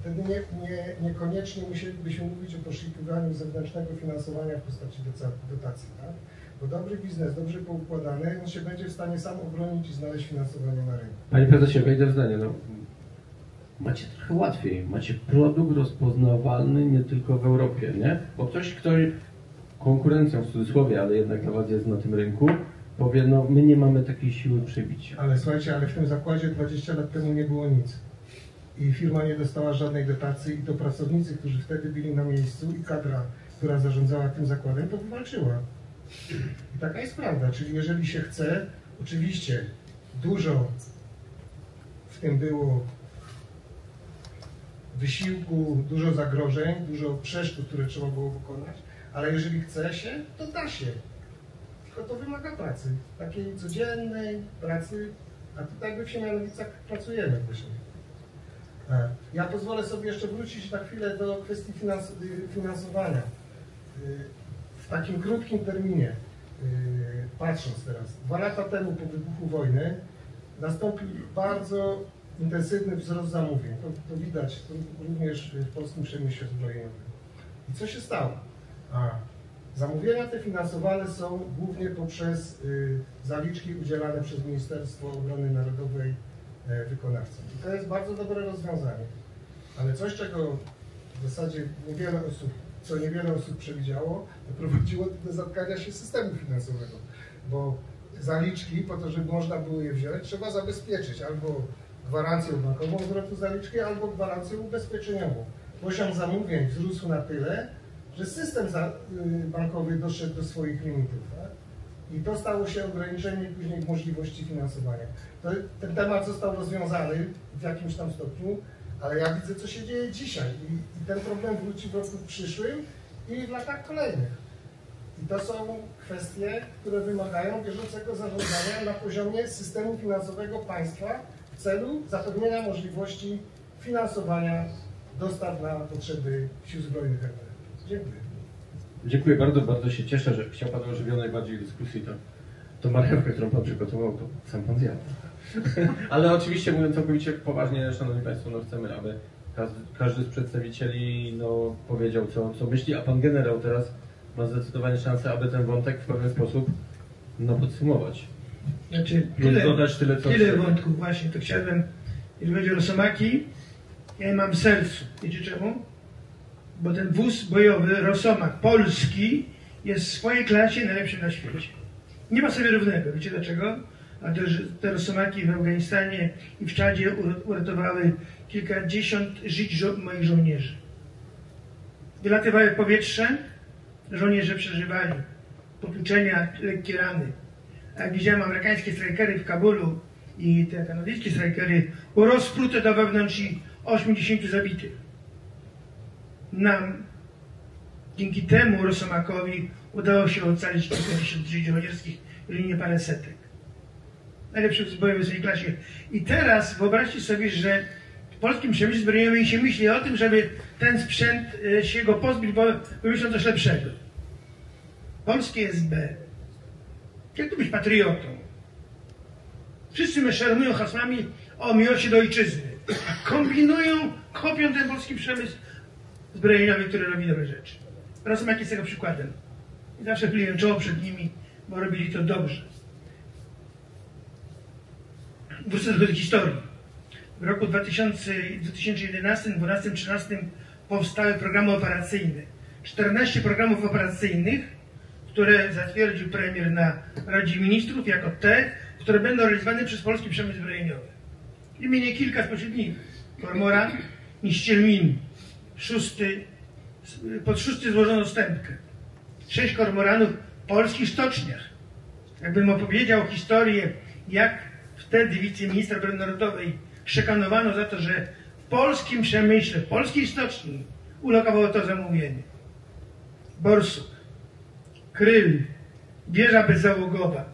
Speaker 8: wtedy nie, nie, niekoniecznie musielibyśmy mówić o poszukiwaniu zewnętrznego finansowania w postaci dotacji. Tak? Bo dobry biznes, dobrze poukładany, on się będzie w stanie sam obronić i znaleźć finansowanie na rynku.
Speaker 3: Panie prezesie, wejdę w zdanie. No, macie trochę łatwiej. Macie produkt rozpoznawalny nie tylko w Europie, nie? Bo ktoś, kto konkurencją w cudzysłowie, ale jednak dla Was jest na tym rynku, powie, no my nie mamy takiej siły przebicia.
Speaker 8: Ale słuchajcie, ale w tym zakładzie 20 lat temu nie było nic. I firma nie dostała żadnej dotacji i to pracownicy, którzy wtedy byli na miejscu i kadra, która zarządzała tym zakładem, to wywalczyła. Taka jest prawda, czyli jeżeli się chce, oczywiście dużo w tym było wysiłku, dużo zagrożeń, dużo przeszkód, które trzeba było wykonać, ale jeżeli chce się, to da się. Tylko to wymaga pracy, takiej codziennej pracy, a tutaj my w Siemianowicach pracujemy właśnie. E, Ja pozwolę sobie jeszcze wrócić na chwilę do kwestii y, finansowania. W takim krótkim terminie, y, patrząc teraz, dwa lata temu po wybuchu wojny nastąpił bardzo intensywny wzrost zamówień. To, to widać również w polskim przemyśle zbrojeniowym. I co się stało? A, zamówienia te finansowane są głównie poprzez y, zaliczki udzielane przez Ministerstwo Obrony Narodowej e, wykonawcom. I to jest bardzo dobre rozwiązanie. Ale coś, czego w zasadzie niewiele osób, co niewiele osób przewidziało, doprowadziło do zatkania się systemu finansowego. Bo zaliczki, po to, żeby można było je wziąć, trzeba zabezpieczyć albo gwarancją bankową zwrotu zaliczki, albo gwarancją ubezpieczeniową. Poziom zamówień wzrósł na tyle, że system y, bankowy doszedł do swoich limitów. Tak? I to stało się ograniczeniem później możliwości finansowania. To, ten temat został rozwiązany w jakimś tam stopniu, ale ja widzę, co się dzieje dzisiaj. I, i ten problem wróci w roku przyszłym i w latach kolejnych. I to są kwestie, które wymagają bieżącego zarządzania na poziomie systemu finansowego państwa w celu zapewnienia możliwości finansowania dostaw na potrzeby sił zbrojnych RP. Dziękuję.
Speaker 3: Dziękuję bardzo, bardzo się cieszę, że chciał Pan ożywionej bardziej dyskusji, to, to marchewkę, którą Pan przygotował, to sam Pan zjadł. Ale oczywiście mówiąc całkowicie poważnie, Szanowni Państwo, no chcemy, aby każdy, z przedstawicieli no, powiedział, co, co myśli, a Pan Generał teraz ma zdecydowanie szansę, aby ten wątek w pewien sposób no, podsumować.
Speaker 4: Znaczy, tyle,
Speaker 3: dodać tyle, co
Speaker 4: tyle wątków właśnie, to chciałbym, jeżeli chodzi o Rosomaki, ja mam w sercu. Wiecie czemu? Bo ten wóz bojowy, Rosomak polski, jest w swojej klasie najlepszy na świecie. Nie ma sobie równego. Wiecie dlaczego? A te Rosomaki w Afganistanie i w Czadzie ur- uratowały kilkadziesiąt żyć żo- moich żołnierzy. Wylatywały w powietrze, żołnierze przeżywali potłuczenia, lekkie rany. A jak widziałem amerykańskie strajkery w Kabulu i te kanadyjskie strajkery, rozprute do wewnątrz i 80 zabitych. Nam dzięki temu Rosomakowi udało się ocalić kilkadziesiąt żyć żołnierskich, jeżeli nie parę setek. Najlepszy zbrojowy w swojej klasie. I teraz wyobraźcie sobie, że w polskim przemyśle zbrojeniowym się myśli o tym, żeby ten sprzęt e, się go pozbyć, bo wymyślą coś lepszego. Polskie SB jak tu być patriotą? Wszyscy szermują hasłami o miłości do ojczyzny. kombinują, kopią ten polski przemysł zbrojeniowy, który robi dobre rzeczy. Rosomach jest tego przykładem. I zawsze chwiliłem czoło przed nimi, bo robili to dobrze. Do historii. W roku 2000, 2011, 2012, 2013 powstały programy operacyjne. 14 programów operacyjnych, które zatwierdził premier na Radzie Ministrów jako te, które będą realizowane przez polski przemysł zbrojeniowy. Wymienię kilka spośród nich. Kormoran, Niszcielmin, szósty, pod szósty złożono stępkę. Sześć kormoranów w polskich stoczniach. Jakbym opowiedział historię, jak wtedy wiceministra obrony narodowej szykanowano za to, że w polskim przemyśle, w polskiej stoczni ulokowało to zamówienie. Borsuk, Kryl, wieża bezzałogowa,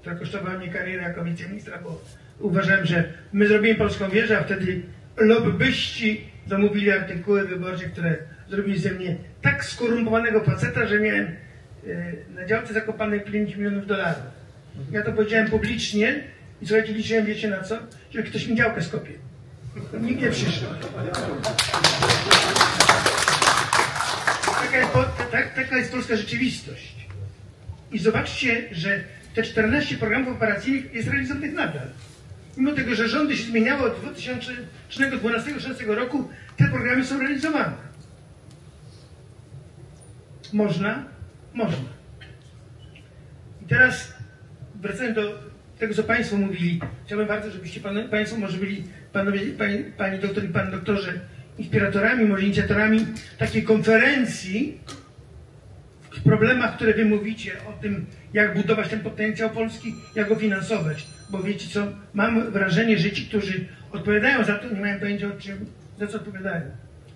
Speaker 4: która kosztowała mnie karierę jako wiceministra, bo uważałem, że my zrobimy polską wieżę, a wtedy lobbyści zamówili artykuły wyborcze, które zrobili ze mnie tak skorumpowanego faceta, że miałem na działce zakopane 5 milionów dolarów. Ja to powiedziałem publicznie i słuchajcie, liczyłem, wiecie na co? Że ktoś mi działkę skopie. Nikt nie przyszedł. Taka jest, tak, taka jest polska rzeczywistość. I zobaczcie, że te 14 programów operacyjnych jest realizowanych nadal. Mimo tego, że rządy się zmieniały od 2012-2016 roku, te programy są realizowane. Można? Można. I teraz wracając do tego, co Państwo mówili, chciałbym bardzo, żebyście pan, Państwo może byli, panowie, pani, pani doktor i Pan doktorze, inspiratorami, może inicjatorami takiej konferencji w problemach, które Wy mówicie o tym, jak budować ten potencjał Polski, jak go finansować. Bo wiecie co, mam wrażenie, że ci, którzy odpowiadają za to, nie mają pojęcia o czym, za co odpowiadają.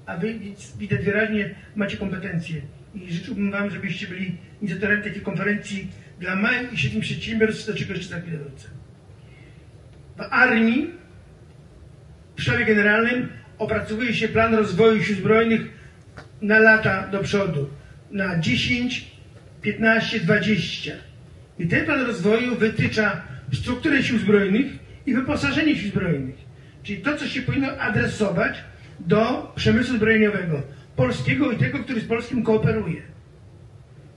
Speaker 4: A Wy widać wyraźnie macie kompetencje. I życzyłbym Wam, żebyście byli inicjatorami takiej konferencji dla małych i średnich przedsiębiorstw, do czego jeszcze za chwilę. W armii, w sztabie generalnym opracowuje się plan rozwoju sił zbrojnych na lata do przodu. Na 10, 15, 20. I ten plan rozwoju wytycza strukturę sił zbrojnych i wyposażenie sił zbrojnych. Czyli to, co się powinno adresować do przemysłu zbrojeniowego polskiego i tego, który z Polskim kooperuje.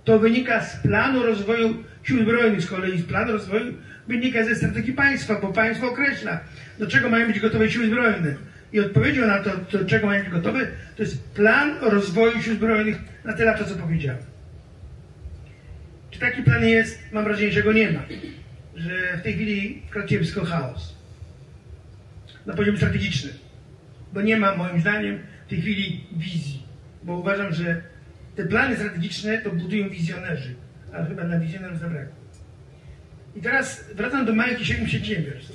Speaker 4: To wynika z planu rozwoju sił zbrojnych, z kolei z planu rozwoju wynika ze strategii państwa, bo państwo określa, do czego mają być gotowe siły zbrojne. I odpowiedzią na to, do czego mają być gotowe, to jest plan rozwoju sił zbrojnych na te lata, co powiedziałem. Czy taki plan jest? Mam wrażenie, że go nie ma. Że w tej chwili kraciewsko chaos. Na poziomie strategicznym. Bo nie ma, moim zdaniem, w tej chwili wizji. Bo uważam, że te plany strategiczne to budują wizjonerzy. Ale chyba na wizjonerów zabrakło. I teraz wracam do małych i średnich przedsiębiorstw.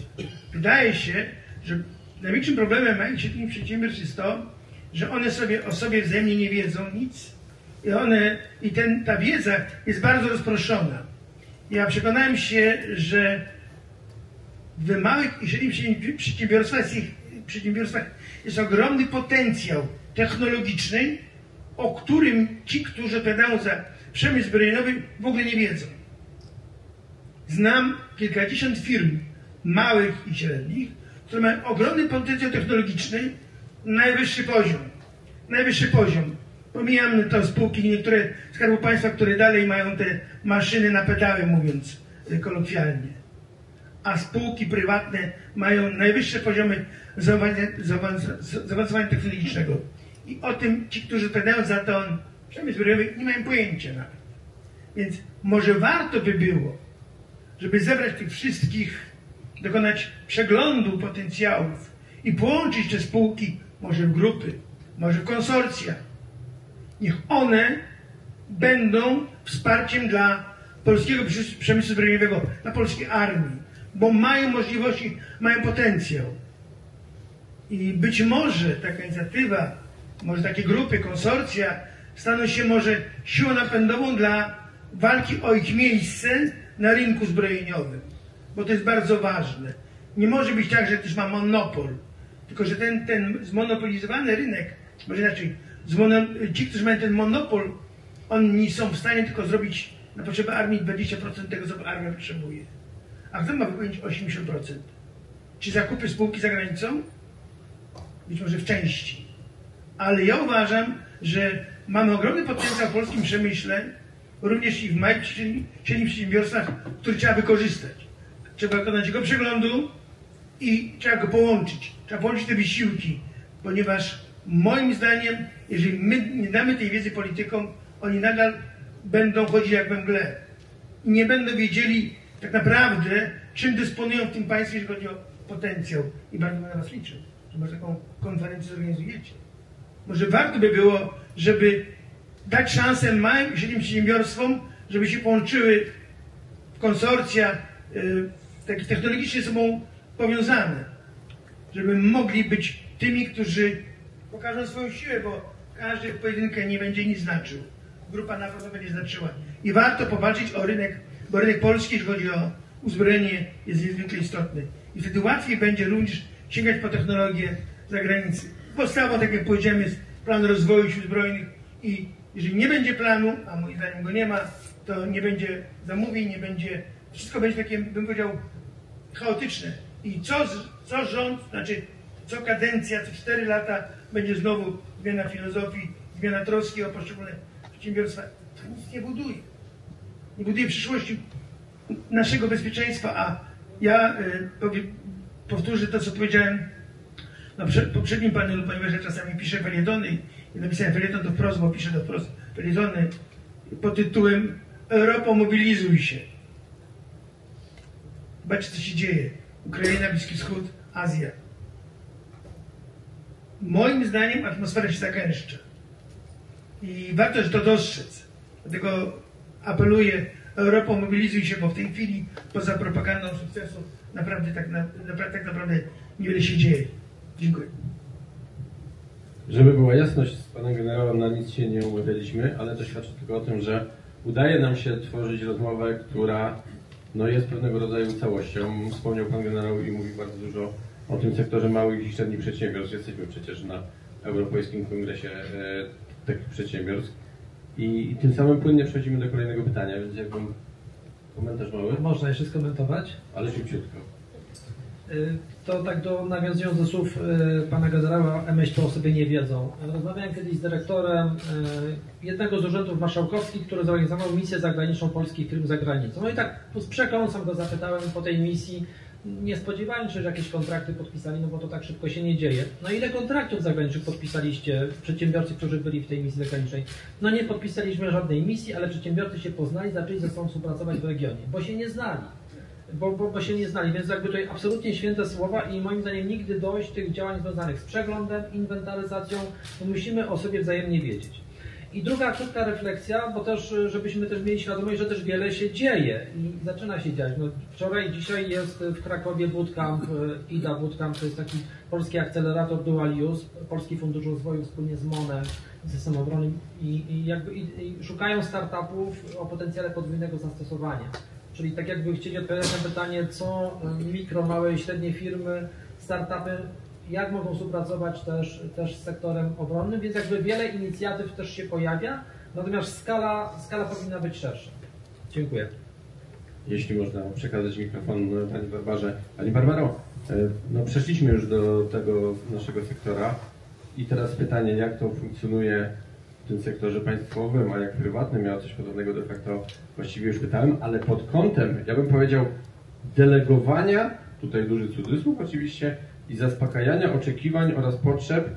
Speaker 4: Wydaje się, że największym problemem małych i średnich przedsiębiorstw jest to, że one sobie o sobie wzajemnie nie wiedzą nic i one, i ten, ta wiedza jest bardzo rozproszona. Ja przekonałem się, że w małych i średnich przedsiębiorstwach przedsiębiorstwach jest ogromny potencjał technologiczny, o którym ci, którzy odpowiadają za przemysł zbrojeniowy, w ogóle nie wiedzą. Znam kilkadziesiąt firm małych i średnich, które mają ogromny potencjał technologiczny, najwyższy poziom. Najwyższy poziom. Pomijam to spółki niektóre Skarbu Państwa, które dalej mają te maszyny na pedały, mówiąc kolokwialnie. A spółki prywatne mają najwyższe poziomy zaawansowania technologicznego. I o tym ci, którzy odpowiadają za to przemysł zbrojeniowy, nie mają pojęcia nawet. Więc może warto by było, żeby zebrać tych wszystkich, dokonać przeglądu potencjałów i połączyć te spółki może w grupy, może w konsorcja. Niech one będą wsparciem dla polskiego przemysłu zbrojeniowego, dla polskiej armii, bo mają możliwości, mają potencjał. I być może taka inicjatywa, może takie grupy, konsorcja staną się może siłą napędową dla walki o ich miejsce na rynku zbrojeniowym, bo to jest bardzo ważne. Nie może być tak, że ktoś ma monopol, tylko że ten, ten zmonopolizowany rynek, może inaczej, zmono, ci, którzy mają ten monopol, oni są w stanie tylko zrobić na potrzeby armii 20% tego, co armia potrzebuje. A kto ma wypełnić 80%? Czy zakupy spółki za granicą? być może w części. Ale ja uważam, że mamy ogromny potencjał w polskim przemyśle, również i w małych średnich przedsiębiorstwach, który trzeba wykorzystać. Trzeba dokonać jego przeglądu i trzeba go połączyć. Trzeba połączyć te wysiłki, ponieważ moim zdaniem, jeżeli my nie damy tej wiedzy politykom, oni nadal będą chodzić jak we mgle. I nie będą wiedzieli tak naprawdę, czym dysponują w tym państwie, jeśli chodzi o potencjał. I bardzo na Was liczę, że może taką konferencję zorganizujecie. Może warto by było, żeby dać szansę małym i średnim przedsiębiorstwom, żeby się połączyły w konsorcja y, takie technologicznie ze sobą powiązane, żeby mogli być tymi, którzy pokażą swoją siłę, bo każdy w pojedynkę nie będzie nic znaczył. Grupa na pewno będzie znaczyła. I warto powalczyć o rynek, bo rynek polski, jeśli chodzi o uzbrojenie, jest niezwykle istotny. I wtedy łatwiej będzie również sięgać po technologię zagranicy. Podstawą, tak jak powiedziałem, jest plan rozwoju sił zbrojnych i jeżeli nie będzie planu, a moim zdaniem go nie ma, to nie będzie zamówień, nie będzie, wszystko będzie takie, bym powiedział, chaotyczne. I co, co rząd, znaczy co kadencja, co cztery lata będzie znowu zmiana filozofii, zmiana troski o poszczególne przedsiębiorstwa. To nic nie buduje. Nie buduje przyszłości naszego bezpieczeństwa, a ja y, powtórzę to, co powiedziałem na poprzednim panelu, ponieważ ja czasami piszę felietony i napisałem felieton to wprost, bo piszę to wprost, felietony pod tytułem Europo mobilizuj się. Zobaczcie, co się dzieje. Ukraina, Bliski Wschód, Azja. Moim zdaniem atmosfera się zagęszcza. I warto to dostrzec. Dlatego apeluję, Europo mobilizuj się, bo w tej chwili poza propagandą sukcesu naprawdę tak, na, naprawdę, tak naprawdę niewiele się dzieje. Dziękuję.
Speaker 3: Żeby była jasność, z panem generałem na nic się nie umawialiśmy, ale to świadczy tylko o tym, że udaje nam się tworzyć rozmowę, która no, jest pewnego rodzaju całością. Wspomniał pan generał i mówi bardzo dużo o tym sektorze małych i średnich przedsiębiorstw. Jesteśmy przecież na Europejskim Kongresie e, takich przedsiębiorstw. I, I, tym samym płynnie przechodzimy do kolejnego pytania, więc jakbym komentarz mały.
Speaker 5: Można jeszcze skomentować?
Speaker 3: Ale szybciutko.
Speaker 5: Y, to tak do, nawiązując do słów y, pana generała, myśl to o sobie nie wiedzą. Rozmawiałem kiedyś z dyrektorem y, jednego z urzędów marszałkowskich, który zorganizował misję zagraniczną polskich firm za granicą. No i tak z przekąsem go zapytałem po tej misji, nie spodziewając się, że jakieś kontrakty podpisali, no bo to tak szybko się nie dzieje. No ile kontraktów zagranicznych podpisaliście przedsiębiorcy, którzy byli w tej misji zagranicznej? No nie podpisaliśmy żadnej misji, ale przedsiębiorcy się poznali, zaczęli ze sobą współpracować w regionie, bo się nie znali bo, bo, bo, się nie znali, więc jakby tutaj absolutnie święte słowa i moim zdaniem nigdy dojść tych działań związanych z przeglądem, inwentaryzacją, musimy o sobie wzajemnie wiedzieć. I druga krótka refleksja, bo też, żebyśmy też mieli świadomość, że też wiele się dzieje i zaczyna się dziać. No, wczoraj, dzisiaj jest w Krakowie bootcamp, e, IDA Bootcamp, to jest taki polski akcelerator Dual Use, Polski Fundusz Rozwoju wspólnie z MONem, systemem obrony i, i, jakby, i, i szukają startupów o potencjale podwójnego zastosowania. Czyli tak jakby chcieli odpowiadać na pytanie, co mikro, małe i średnie firmy, startupy, jak mogą współpracować też, też z sektorem obronnym, więc jakby wiele inicjatyw też się pojawia, natomiast skala, skala powinna być szersza. Dziękuję.
Speaker 3: Jeśli można przekazać mikrofon Pani Barbarze. Pani Barbaro, e, no przeszliśmy już do tego naszego sektora i teraz pytanie, jak to funkcjonuje w tym sektorze państwowym, a jak prywatnym, ja coś podobnego de facto właściwie już pytałem, ale pod kątem, ja bym powiedział, delegowania, tutaj duży cudzysłów oczywiście, i zaspokajania oczekiwań oraz potrzeb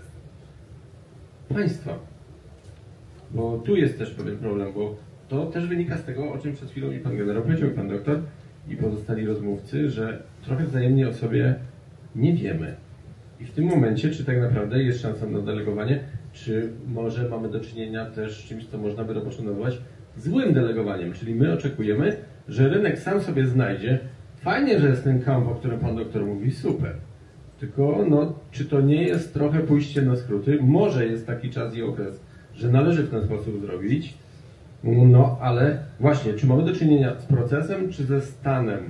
Speaker 3: państwa. Bo tu jest też pewien problem, bo to też wynika z tego, o czym przed chwilą i pan generał powiedział, i pan doktor, i pozostali rozmówcy, że trochę wzajemnie o sobie nie wiemy. I w tym momencie, czy tak naprawdę jest szansa na delegowanie, czy może mamy do czynienia też z czymś, co można by rozpoczynać złym delegowaniem, czyli my oczekujemy, że rynek sam sobie znajdzie. Fajnie, że jest ten kamp, o którym pan doktor mówi, super. Tylko, no, czy to nie jest trochę pójście na skróty? Może jest taki czas i okres, że należy w ten sposób zrobić, no, ale właśnie, czy mamy do czynienia z procesem, czy ze stanem?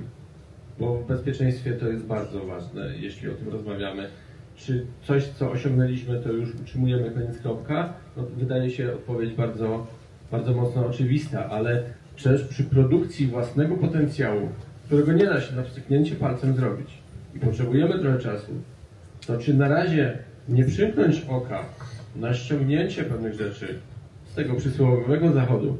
Speaker 3: Bo w bezpieczeństwie to jest bardzo ważne, jeśli o tym rozmawiamy czy coś, co osiągnęliśmy, to już utrzymujemy koniec kropka? No, wydaje się odpowiedź bardzo, bardzo mocno oczywista, ale też przy produkcji własnego potencjału, którego nie da się na wstrzyknięcie palcem zrobić i potrzebujemy trochę czasu, to czy na razie nie przymknąć oka na ściągnięcie pewnych rzeczy z tego przysłowiowego zachodu,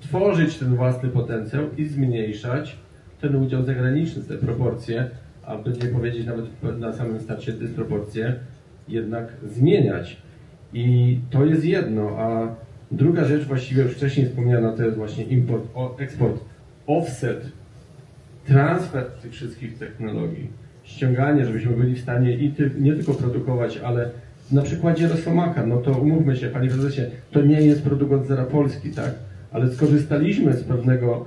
Speaker 3: tworzyć ten własny potencjał i zmniejszać ten udział zagraniczny, te proporcje, aby nie powiedzieć nawet na samym starcie dysproporcje, jednak zmieniać. I to jest jedno, a druga rzecz, właściwie już wcześniej wspomniana, to jest właśnie import, eksport, offset, transfer tych wszystkich technologii, ściąganie, żebyśmy byli w stanie i ty, nie tylko produkować, ale na przykładzie Rosomaka, no to umówmy się, Panie Prezesie, to nie jest produkt od zera Polski, tak? Ale skorzystaliśmy z pewnego,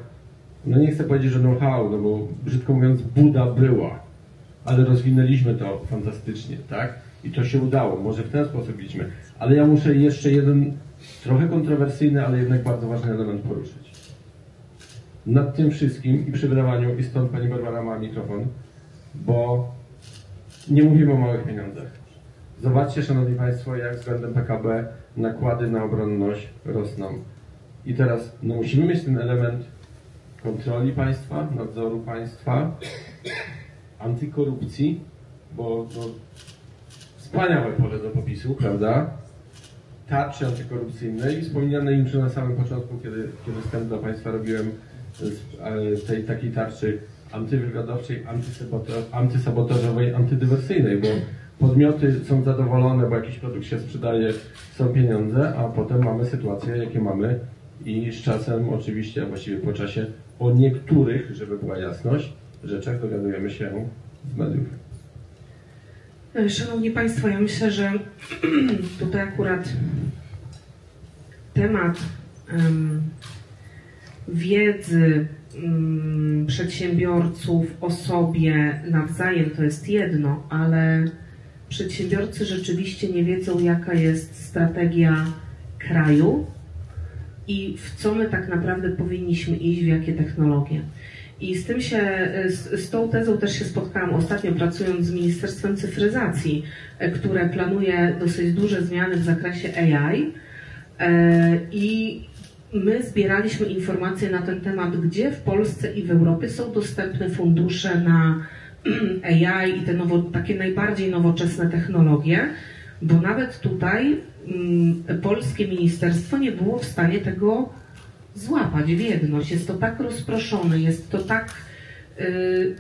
Speaker 3: no nie chcę powiedzieć, że know-how, no bo brzydko mówiąc, Buda była, ale rozwinęliśmy to fantastycznie, tak? I to się udało, może w ten sposób idźmy. Ale ja muszę jeszcze jeden trochę kontrowersyjny, ale jednak bardzo ważny element poruszyć. Nad tym wszystkim i przy wydawaniu, i stąd Pani Barbara ma mikrofon, bo nie mówimy o małych pieniądzach. Zobaczcie, Szanowni Państwo, jak względem PKB nakłady na obronność rosną. I teraz no, musimy mieć ten element kontroli państwa, nadzoru państwa, antykorupcji, bo no, wspaniałe pole do popisu, prawda? Tarczy antykorupcyjnej, wspomnianej już na samym początku, kiedy, kiedy wstęp dla Państwa robiłem z tej takiej tarczy antywywiadowczej, antysabotażowej, antydywersyjnej, bo podmioty są zadowolone, bo jakiś produkt się sprzedaje, są pieniądze, a potem mamy sytuację, jakie mamy i z czasem oczywiście, a właściwie po czasie, o niektórych, żeby była jasność, rzeczach dowiadujemy się z mediów.
Speaker 6: Szanowni Państwo, ja myślę, że tutaj akurat temat um, wiedzy um, przedsiębiorców o sobie nawzajem to jest jedno, ale przedsiębiorcy rzeczywiście nie wiedzą, jaka jest strategia kraju i w co my tak naprawdę powinniśmy iść, w jakie technologie. I z tym się, z, z, tą tezą też się spotkałam ostatnio pracując z Ministerstwem Cyfryzacji, e, które planuje dosyć duże zmiany w zakresie AI. E, I my zbieraliśmy informacje na ten temat, gdzie w Polsce i w Europie są dostępne fundusze na AI i te nowo, takie najbardziej nowoczesne technologie, bo nawet tutaj mm, polskie ministerstwo nie było w stanie tego złapać w jedność. Jest to tak rozproszone, jest to tak y,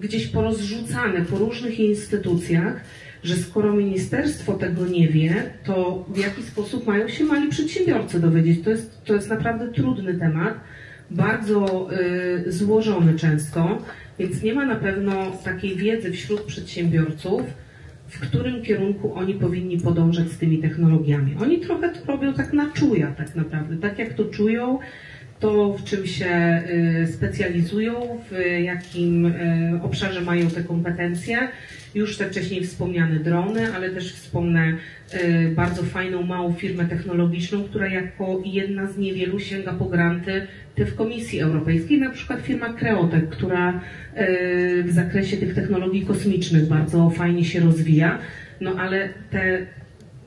Speaker 6: gdzieś porozrzucane po różnych instytucjach, że skoro ministerstwo tego nie wie, to w jaki sposób mają się mali przedsiębiorcy dowiedzieć? To jest, to jest naprawdę trudny temat, bardzo y, złożony często, więc nie ma na pewno takiej wiedzy wśród przedsiębiorców, w którym kierunku oni powinni podążać z tymi technologiami. Oni trochę to robią tak na czuja tak naprawdę. Tak jak to czują, to w czym się y, specjalizują, w jakim y, obszarze mają te kompetencje. Już te wcześniej wspomniane drony, ale też wspomnę y, bardzo fajną, małą firmę technologiczną, która jako jedna z niewielu sięga po granty te w Komisji Europejskiej, na przykład firma Creotech, która w zakresie tych technologii kosmicznych bardzo fajnie się rozwija, no ale te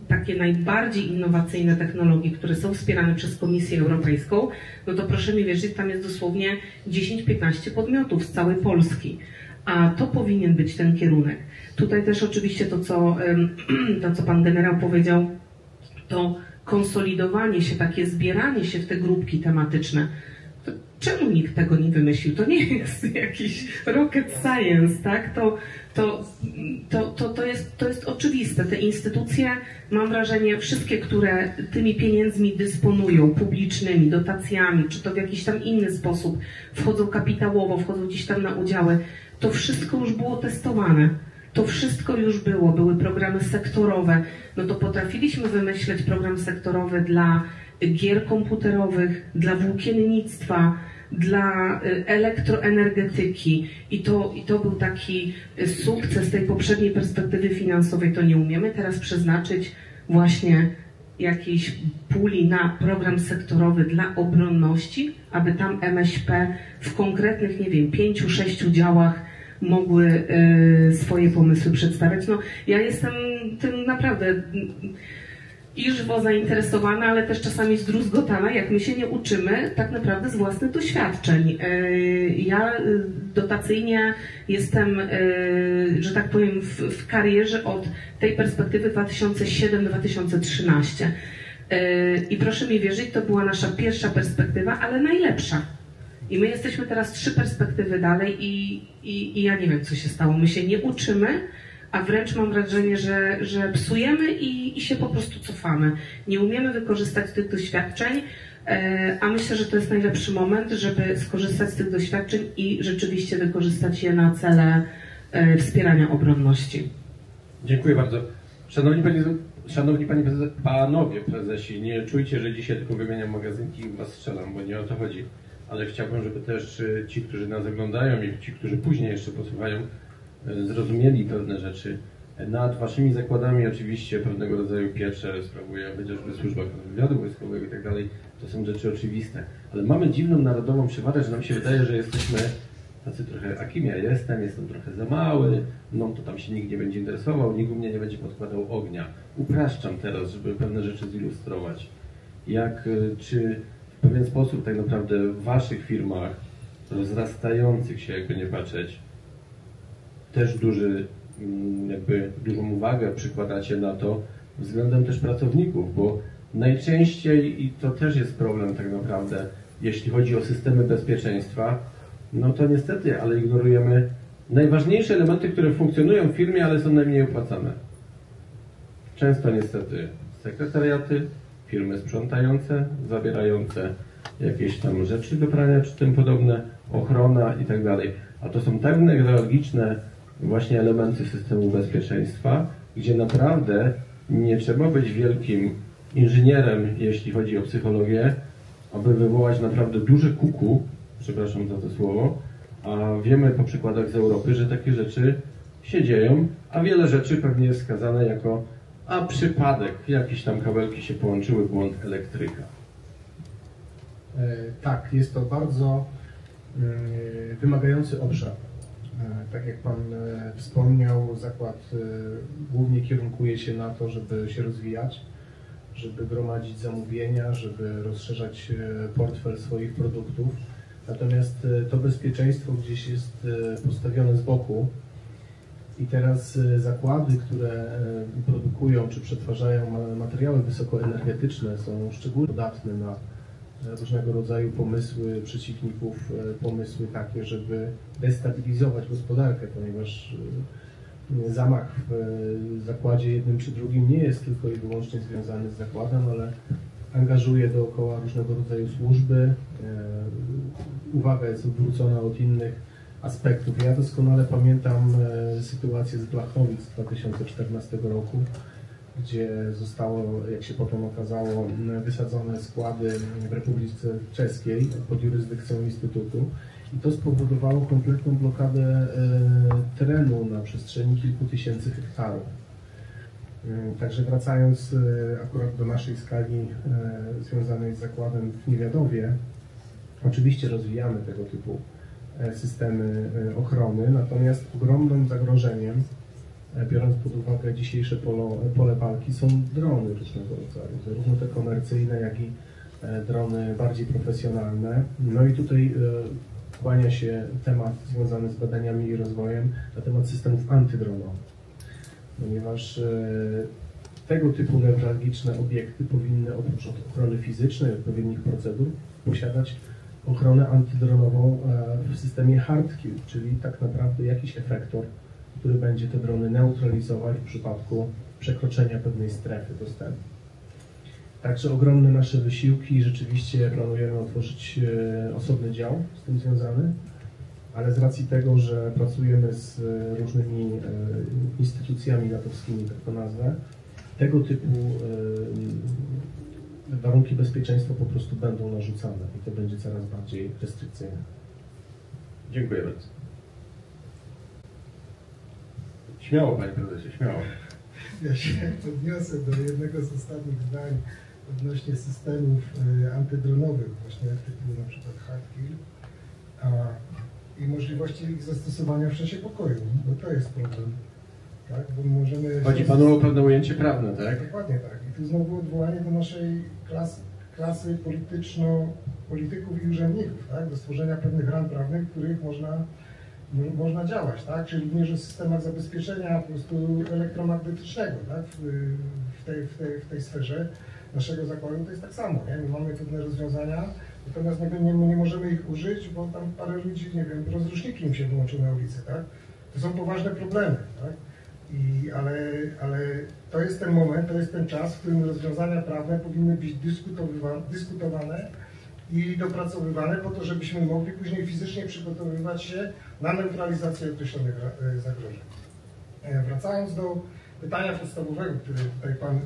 Speaker 6: takie najbardziej innowacyjne technologie, które są wspierane przez Komisję Europejską, no to proszę mi wierzyć, tam jest dosłownie 10-15 podmiotów z całej Polski. A to powinien być ten kierunek. Tutaj też oczywiście to, co, to, co pan generał powiedział, to konsolidowanie się, takie zbieranie się w te grupki tematyczne. To czemu nikt tego nie wymyślił? To nie jest jakiś rocket science, tak? To, to, to, to, to, jest, to jest oczywiste. Te instytucje, mam wrażenie, wszystkie, które tymi pieniędzmi dysponują, publicznymi, dotacjami, czy to w jakiś tam inny sposób, wchodzą kapitałowo, wchodzą gdzieś tam na udziały, to wszystko już było testowane. To wszystko już było, były programy sektorowe. No to potrafiliśmy wymyśleć program sektorowy dla gier komputerowych, dla włókiennictwa, dla y, elektroenergetyki i to, i to był taki sukces tej poprzedniej perspektywy finansowej, to nie umiemy teraz przeznaczyć właśnie jakiejś puli na program sektorowy dla obronności, aby tam MŚP w konkretnych, nie wiem, pięciu, sześciu działach mogły y, swoje pomysły przedstawiać. No, ja jestem tym naprawdę i żywo zainteresowana, ale też czasami zdruzgotana, jak my się nie uczymy tak naprawdę z własnych doświadczeń. Ja dotacyjnie jestem, że tak powiem, w, w karierze od tej perspektywy 2007-2013. I proszę mi wierzyć, to była nasza pierwsza perspektywa, ale najlepsza. I my jesteśmy teraz trzy perspektywy dalej i, i, i ja nie wiem, co się stało. My się nie uczymy, a wręcz mam wrażenie, że, że psujemy i, i się po prostu cofamy. Nie umiemy wykorzystać tych doświadczeń, e, a myślę, że to jest najlepszy moment, żeby skorzystać z tych doświadczeń i rzeczywiście wykorzystać je na cele e, wspierania obronności.
Speaker 3: Dziękuję bardzo. Szanowni Panie, Szanowni Panie prezes, Panowie Prezesi, nie czujcie, że dzisiaj tylko wymieniam magazynki i Was strzelam, bo nie o to chodzi. Ale chciałbym, żeby też e, ci, którzy nas oglądają i ci, którzy później jeszcze posłuchają, zrozumieli pewne rzeczy. Nad waszymi zakładami oczywiście pewnego rodzaju piecze sprawuje chociażby służba wywiadu wojskowego i tak dalej. To są rzeczy oczywiste. Ale mamy dziwną narodową przewagę, że nam się wydaje, że jesteśmy tacy trochę, a kim ja jestem, jestem trochę za mały, no to tam się nikt nie będzie interesował, nikt u mnie nie będzie podkładał ognia. Upraszczam teraz, żeby pewne rzeczy zilustrować. Jak, y, czy w pewien sposób tak naprawdę w waszych firmach rozrastających się, jakby nie patrzeć, też duży, mm, jakby dużą uwagę przykładacie na to względem też pracowników, bo najczęściej, i to też jest problem tak naprawdę, jeśli chodzi o systemy bezpieczeństwa, no to niestety, ale ignorujemy najważniejsze elementy, które funkcjonują w firmie, ale są najmniej opłacane. Często niestety sekretariaty, firmy sprzątające, zabierające jakieś tam rzeczy do prania czy tym podobne, ochrona i tak dalej. A to są tak newralgiczne właśnie elementy systemu bezpieczeństwa, gdzie naprawdę nie trzeba być wielkim inżynierem, jeśli chodzi o psychologię, aby wywołać naprawdę duże kuku, przepraszam za to słowo, a wiemy po przykładach z Europy, że takie rzeczy się dzieją, a wiele rzeczy pewnie jest skazane jako a przypadek, jakieś tam kabelki się połączyły, błąd elektryka.
Speaker 7: E, tak, jest to bardzo e, wymagający obszar. E, tak jak Pan wspomniał, zakład głównie kierunkuje się na to, żeby się rozwijać, żeby gromadzić zamówienia, żeby rozszerzać portfel swoich produktów. Natomiast to bezpieczeństwo gdzieś jest postawione z boku i teraz zakłady, które produkują czy przetwarzają materiały wysokoenergetyczne są szczególnie podatne na różnego rodzaju pomysły przeciwników, e, pomysły takie, żeby destabilizować gospodarkę, ponieważ e, zamach w e, zakładzie jednym czy drugim nie jest tylko i wyłącznie związany z zakładem, ale angażuje dookoła różnego rodzaju służby. Uwaga jest odwrócona od innych aspektów. Ja doskonale pamiętam sytuację z Blachowic z 2014 roku, gdzie zostało, jak się potem okazało, wysadzone składy w Republice Czeskiej pod jurysdykcją Instytutu. I to spowodowało kompletną blokadę e, terenu na przestrzeni kilku tysięcy hektarów. E, także wracając e, akurat do naszej skali związanej z zakładem w Niewiadowie, oczywiście rozwijamy tego typu systemy ochrony, natomiast ogromnym zagrożeniem E, biorąc pod uwagę dzisiejsze pole walki, są drony różnego rodzaju, zarówno te komercyjne, jak i e, drony bardziej profesjonalne. No i tutaj e, kłania się temat związany z badaniami i rozwojem na temat systemów antydronowych, ponieważ tego typu newralgiczne obiekty powinny oprócz ochrony fizycznej, odpowiednich procedur posiadać ochronę antydronową w systemie hard kill, czyli tak naprawdę jakiś efektor który będzie te drony neutralizować w przypadku przekroczenia pewnej strefy dostępu. Także ogromne nasze wysiłki, rzeczywiście planujemy otworzyć e, osobny dział z tym związany, ale z racji tego, że pracujemy z e, różnymi e, instytucjami natowskimi, tak to nazwę, tego typu warunki bezpieczeństwa po prostu będą narzucane i to będzie coraz bardziej restrykcyjne.
Speaker 3: Dziękuję bardzo. Śmiało, panie prezesie, śmiało.
Speaker 8: Ja się odniosę do jednego z ostatnich zdań odnośnie systemów y, antydronowych, właśnie typu na przykład Hardkill a, i możliwości ich zastosowania w czasie pokoju, bo to jest problem. Tak? Bo możemy
Speaker 3: Chodzi panu o pewne ujęcie prawne, tak?
Speaker 8: Dokładnie tak. Tu znowu odwołanie do naszej klasy, klasy polityczno, polityków i urzędników, tak? do stworzenia pewnych ram prawnych, których można, mo- można działać, tak? czyli również o systemach zabezpieczenia po prostu elektromagnetycznego tak? w, w, tej, w, tej, w tej sferze naszego zakładu to jest tak samo. Nie? My mamy pewne rozwiązania, natomiast nie, nie, nie możemy ich użyć, bo tam parę ludzi, nie wiem, rozruszniki im się wyłączyły na ulicy. Tak? To są poważne problemy. Tak? I, ale, ale to jest ten moment, to jest ten czas, w którym rozwiązania prawne powinny być dyskutowane i dopracowywane po to, żebyśmy mogli później fizycznie przygotowywać się na neutralizację określonych e, zagrożeń. E, Wracając do pytania podstawowego, które tutaj Pan y,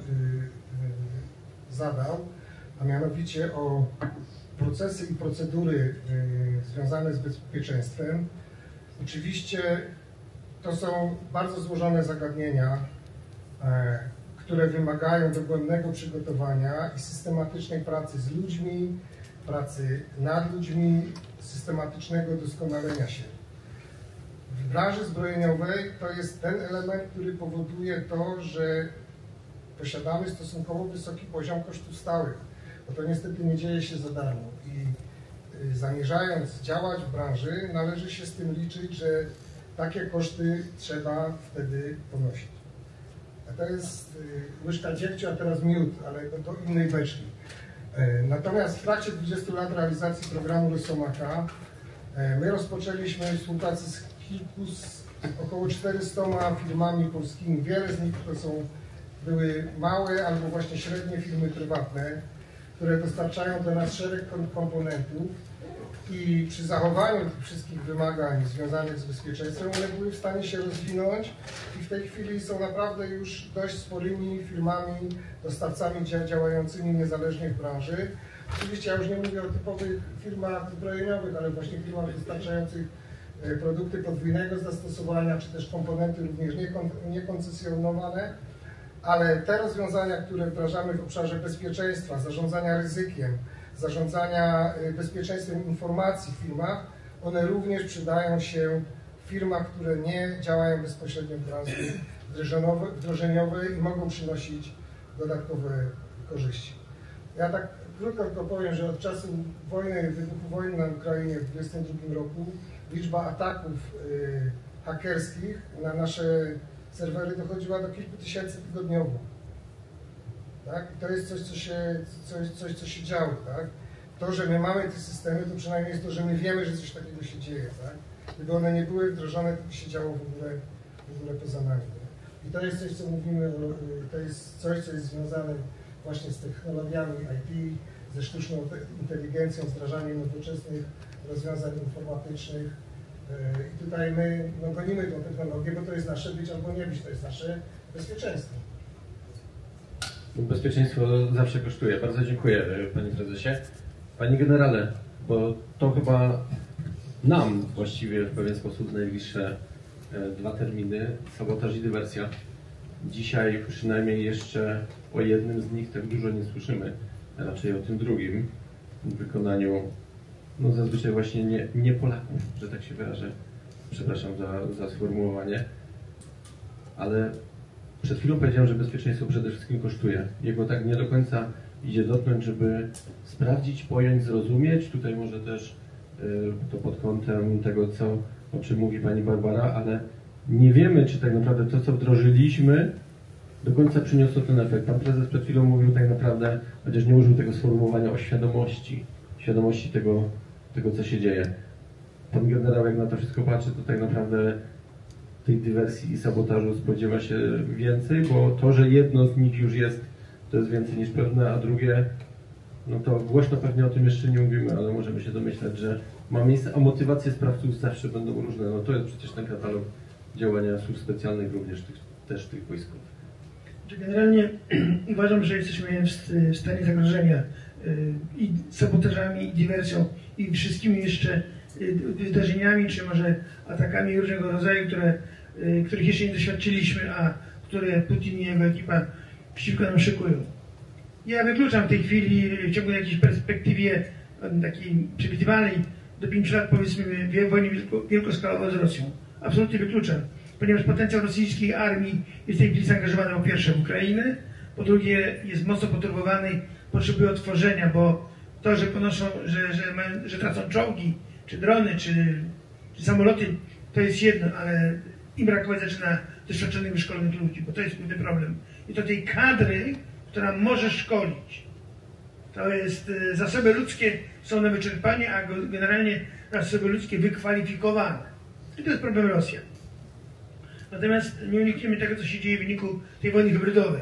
Speaker 8: zadał, a mianowicie o procesy i procedury związane z bezpieczeństwem. Oczywiście to są bardzo złożone zagadnienia, e, które wymagają dogłębnego przygotowania i systematycznej pracy z ludźmi, pracy nad ludźmi, systematycznego doskonalenia się. W branży zbrojeniowej to jest ten element, który powoduje to, że posiadamy stosunkowo wysoki poziom kosztów stałych, bo to niestety nie dzieje się za darmo. I y, zamierzając działać w branży, należy się z tym liczyć, że takie koszty trzeba wtedy ponosić. A to jest y, łyżka dziegciu, a teraz miód, ale do, do innej beczki. E, Natomiast w trakcie 20 lat realizacji programu Rosomaka e, my rozpoczęliśmy współpracę z kilku, z około 400 firmami polskimi. Wiele z nich to są, były małe albo właśnie średnie firmy prywatne, które dostarczają do nas szereg kom- komponentów i przy zachowaniu tych wszystkich wymagań związanych z bezpieczeństwem one były w stanie się rozwinąć i w tej chwili są naprawdę już dość sporymi firmami, dostawcami dzia- działającymi niezależnie w branży. Oczywiście ja już nie mówię o typowych firmach zbrojeniowych, ale właśnie firmach dostarczających e, produkty podwójnego zastosowania, czy też komponenty również niekon- niekoncesjonowane, ale te rozwiązania, które wdrażamy w obszarze bezpieczeństwa, zarządzania ryzykiem, zarządzania y, bezpieczeństwem informacji w firmach, one również przydają się w firmach, które nie działają bezpośrednio w branży wdrożeniowej- i mogą przynosić dodatkowe korzyści. Ja tak krótko tylko powiem, że od czasu wojny, wybuchu wojny na Ukrainie w 2022 roku liczba ataków y, hakerskich na nasze serwery dochodziła do kilku tysięcy tygodniowo. Tak? I to jest coś, co się, coś, coś, co się działo. Tak? To, że my mamy te systemy, to przynajmniej jest to, że my wiemy, że coś takiego się dzieje. Tak? Gdyby one nie były wdrożone, to by się działo w ogóle, w ogóle poza nami. I to jest coś, co mówimy, o, y, to jest coś, co jest związane właśnie z technologiami IT, ze sztuczną te- inteligencją, wdrażaniem nowoczesnych rozwiązań informatycznych. Y, I tutaj my no, gonimy tą technologię, bo to jest nasze być albo nie być, to jest nasze bezpieczeństwo.
Speaker 3: Bezpieczeństwo zawsze kosztuje. Bardzo dziękuję e, Panie Prezesie. Panie Generale, bo to chyba nam właściwie w pewien sposób najbliższe e, dwa terminy, sabotaż i dywersja. Dzisiaj przynajmniej jeszcze o jednym z nich tak dużo nie słyszymy, raczej o tym drugim w wykonaniu no zazwyczaj właśnie nie, nie Polaków, że tak się wyrażę. Przepraszam za, za sformułowanie. Ale przed chwilą powiedziałem, że bezpieczeństwo przede wszystkim kosztuje. Jego tak nie do końca idzie dotknąć, żeby sprawdzić, pojąć, zrozumieć. Tutaj może też y, to pod kątem tego, co, o czym mówi Pani Barbara, ale nie wiemy, czy tak naprawdę to, co wdrożyliśmy, do końca przyniosło ten efekt. Pan prezes przed chwilą mówił tak naprawdę, chociaż nie użył tego sformułowania o świadomości, świadomości tego, tego co się dzieje. Pan generał, jak na to wszystko patrzy, to tak naprawdę tej dywersji i sabotażu spodziewa się więcej, bo to, że jedno z nich już jest, to jest więcej niż pewne, a drugie, no to głośno pewnie o tym jeszcze nie mówimy, ale możemy się domyślać, że ma miejsce, a motywacje sprawców zawsze będą różne. No to jest przecież ten katalog działania służb specjalnych, również tych, też tych wojskowych.
Speaker 4: Generalnie uważam, że jesteśmy w, st- w stanie zagrożenia y, i sabotażami, i dywersją, i wszystkimi jeszcze y, wydarzeniami, czy może atakami różnego rodzaju, które, których jeszcze nie doświadczyliśmy, a które Putin i jego ekipa przeciwko nam szykują. Ja wykluczam w tej chwili w ciągu jakiejś perspektywie em, takiej przewidywalnej do 5 lat powiedzmy wie- wojny wielko, wielkoskalowej z Rosją. Absolutnie wykluczam. ponieważ potencjał rosyjskiej armii jest w tej chwili zaangażowany po pierwsze w Ukrainę, po drugie jest mocno poturbowany, potrzebuje otworzenia, bo to, że ponoszą, że, że, mają, że tracą czołgi, czy drony, czy, czy samoloty, to jest jedno, ale im brakować zaczyna doświadczonych, wyszkolonych ludzi, bo to jest główny problem. I to tej kadry, która może szkolić. To jest, y, zasoby ludzkie są na wyczerpanie, a generalnie zasoby ludzkie wykwalifikowane. I to jest problem Rosjan. Natomiast nie unikniemy tego, co się dzieje w wyniku tej wojny hybrydowej.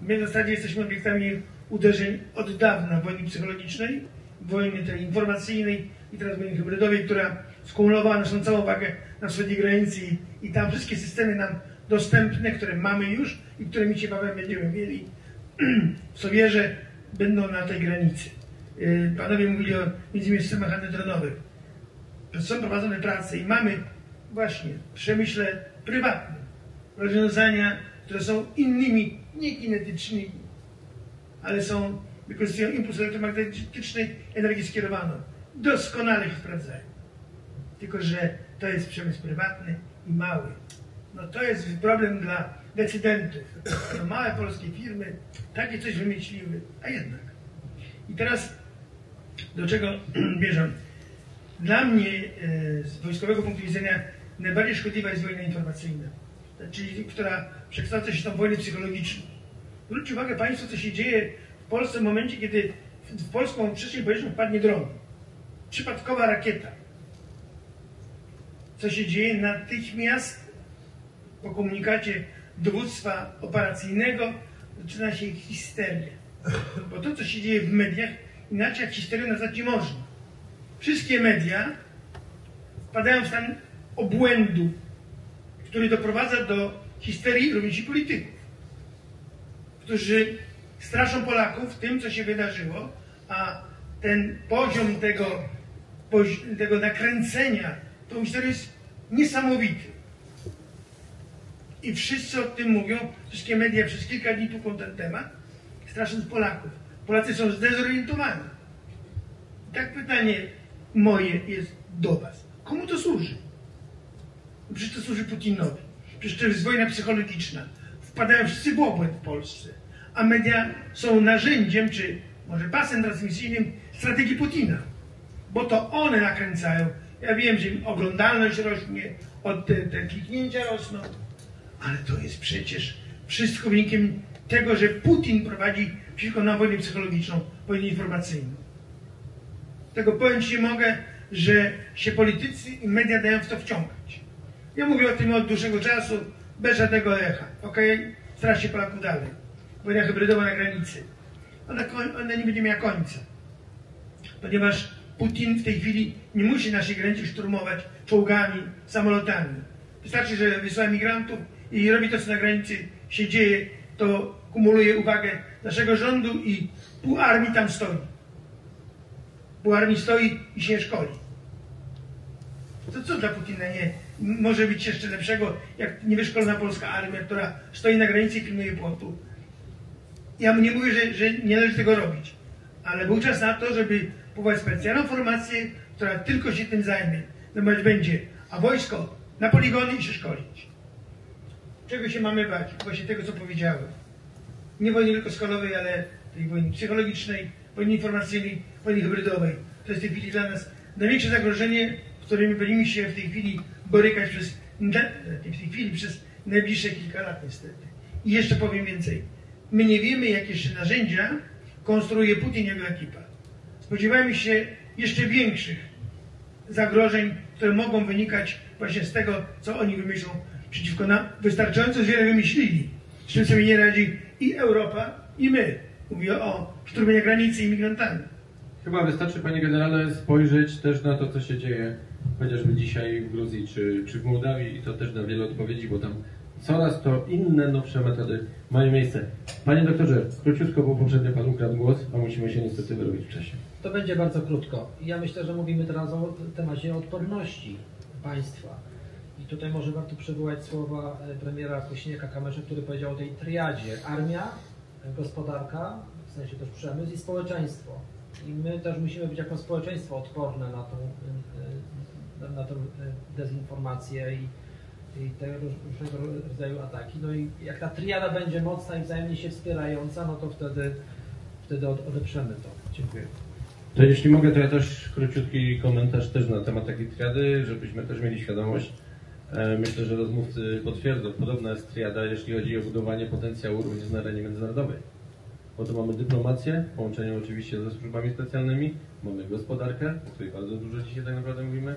Speaker 4: My w zasadzie jesteśmy obiektami uderzeń od dawna wojny psychologicznej, wojny tej informacyjnej i teraz wojny hybrydowej, która skumulowała naszą całą uwagę na wschodniej granicy i, i tam wszystkie systemy nam dostępne, które mamy już i które mi niebawem będziemy mieli w Sowierze, będą na tej granicy. Y, panowie mówili o między systemach antydronowych. Są prowadzone prace i mamy właśnie w przemyśle prywatnym rozwiązania, które są innymi, nie kinetycznymi, ale są, wykorzystują impuls elektromagnetycznej energii skierowaną. Doskonale się sprawdzają. Tylko, że to jest przemysł prywatny i mały. No to jest problem dla decydentów. No, małe polskie firmy takie coś wymyśliły, a jednak. I teraz do czego bierzemy? Dla mnie e, z wojskowego punktu widzenia najbardziej szkodliwa jest wojna informacyjna, czyli która przekształca się w wojnę psychologiczną. Zwróćcie uwagę Państwo, co się dzieje w Polsce w momencie, kiedy w polską przestrzeń powietrzną wpadnie dron. Przypadkowa rakieta. Co się dzieje natychmiast po komunikacie dowództwa operacyjnego zaczyna się histeria. Bo to, co się dzieje w mediach, inaczej jak histerię nazwać nie można. Wszystkie media wpadają w stan obłędu, który doprowadza do histerii również i polityków, którzy straszą Polaków tym, co się wydarzyło, a ten poziom tego, tego nakręcenia tą historię jest niesamowity. I wszyscy o tym mówią, wszystkie media przez kilka dni tłuką ten temat, strasząc Polaków. Polacy są zdezorientowani. Tak pytanie moje jest do Was. Komu to służy? Przecież to służy Putinowi. Przecież to jest wojna psychologiczna. Wpadają wszyscy w obłęd w Polsce. A media są narzędziem, czy może pasem transmisyjnym strategii Putina. Bo to one nakręcają. Ja wiem, że oglądalność rośnie, od te, te kliknięcia rosną, ale to jest przecież wszystko wynikiem tego, że Putin prowadzi przeciwko nam wojnę psychologiczną, wojnę informacyjną. Tego powiem nie mogę, że się politycy i media dają w to wciągać. Ja mówię o tym od dłuższego czasu, bez żadnego echa. Ok? Straszy Polaków dalej. Wojna hybrydowa na granicy. Ona, ona nie będzie miała końca. Ponieważ Putin w tej chwili nie musi naszej granicy szturmować czołgami, samolotami. Wystarczy, że wysyła migrantów i robi to, co na granicy się dzieje, to kumuluje uwagę naszego rządu i pół armii tam stoi. Pół armii stoi i się szkoli. To co dla Putina nie może być jeszcze lepszego, jak niewyszkolona polska armia, która stoi na granicy i pilnuje płotu. Ja mu nie mówię, że, że nie należy tego robić, ale był czas na to, żeby powołać specjalną formację, która tylko się tym zajmie. Natomiast będzie, a wojsko na poligony i się szkolić. Czego się mamy bać? Właśnie tego, co powiedziałem nie wojny wielkoskalowej, ale tej wojny psychologicznej, wojny informacyjnej, wojny hybrydowej. To jest w tej chwili dla nas największe zagrożenie, z którym będziemy się w tej chwili borykać przez, w tej chwili przez najbliższe kilka lat niestety. I jeszcze powiem więcej. My nie wiemy, jakie jeszcze narzędzia konstruuje Putin jego ekipa. Spodziewamy się jeszcze większych zagrożeń, które mogą wynikać właśnie z tego, co oni wymyślą przeciwko nam. Wystarczająco wiele wymyślili, z czym sobie nie radzi i Europa, i my. Mówię o szturmie granicy imigrantami.
Speaker 9: Chyba wystarczy, panie generale, spojrzeć też na to, co się dzieje chociażby dzisiaj w Gruzji czy, czy w Mołdawii i to też da wiele odpowiedzi, bo tam coraz to inne, nowsze metody mają miejsce. Panie doktorze, króciutko, bo poprzednio pan ukradł głos, a musimy się niestety wyrobić w czasie.
Speaker 5: To będzie bardzo krótko. Ja myślę, że mówimy teraz o temacie odporności państwa. I tutaj może warto przywołać słowa e, premiera Kośniaka Kamerze, który powiedział o tej triadzie armia, gospodarka, w sensie też przemysł i społeczeństwo. I my też musimy być jako społeczeństwo odporne na tą, e, na tą e, dezinformację i i te różnego rodzaju ataki. No i jak ta triada będzie mocna i wzajemnie się wspierająca, no to wtedy, wtedy odeprzemy to. Dziękuję.
Speaker 3: To jeśli mogę, to ja też króciutki komentarz też na temat takiej triady, żebyśmy też mieli świadomość. E, myślę, że rozmówcy potwierdzą, podobna jest triada, jeśli chodzi o budowanie potencjału również na arenie międzynarodowej. Bo tu mamy dyplomację, w połączeniu oczywiście ze służbami specjalnymi, mamy gospodarkę, o której bardzo dużo dzisiaj tak naprawdę mówimy,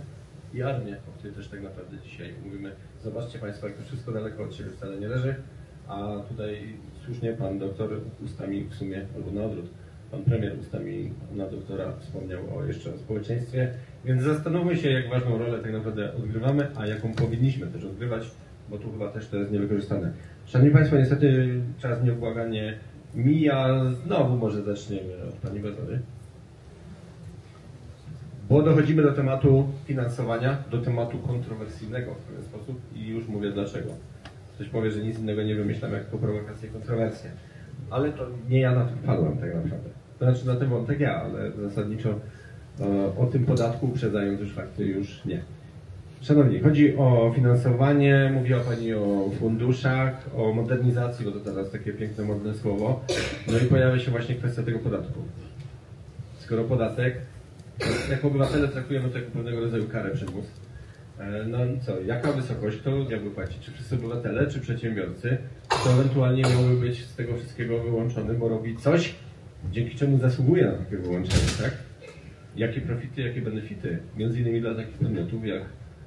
Speaker 3: armię, o której też tak naprawdę dzisiaj mówimy. Zobaczcie Państwo, jak to wszystko daleko od siebie wcale nie leży, a tutaj słusznie Pan doktor ustami w sumie, albo na odwrót, Pan premier ustami na doktora wspomniał o jeszcze społeczeństwie, więc zastanówmy się, jak ważną rolę tak naprawdę odgrywamy, a jaką powinniśmy też odgrywać, bo tu chyba też to jest niewykorzystane. Szanowni Państwo, niestety czas nieubłaganie mija. Znowu może zaczniemy od Pani Barbary. Bo dochodzimy do tematu finansowania, do tematu kontrowersyjnego w pewien sposób i już mówię dlaczego. Ktoś powie, że nic innego nie wymyślam jak prowokacje i kontrowersje. Ale to nie ja na to wpadłem tak naprawdę. Znaczy na ten wątek ja, ale zasadniczo e, o tym podatku uprzedzając już fakty już nie. Szanowni, chodzi o finansowanie, mówiła Pani o funduszach, o modernizacji, bo to teraz takie piękne, modne słowo. No i pojawia się właśnie kwestia tego podatku. Skoro podatek, jako obywatele traktujemy to jako pewnego rodzaju karę przymus. E, no i co, jaka wysokość, kto jakby płaci? Czy wszyscy obywatele, czy przedsiębiorcy? Kto ewentualnie miałby być z tego wszystkiego wyłączony, bo robi coś, dzięki czemu zasługuje na takie wyłączenie, tak? Jakie profity, jakie benefity? Między innymi dla takich podmiotów jak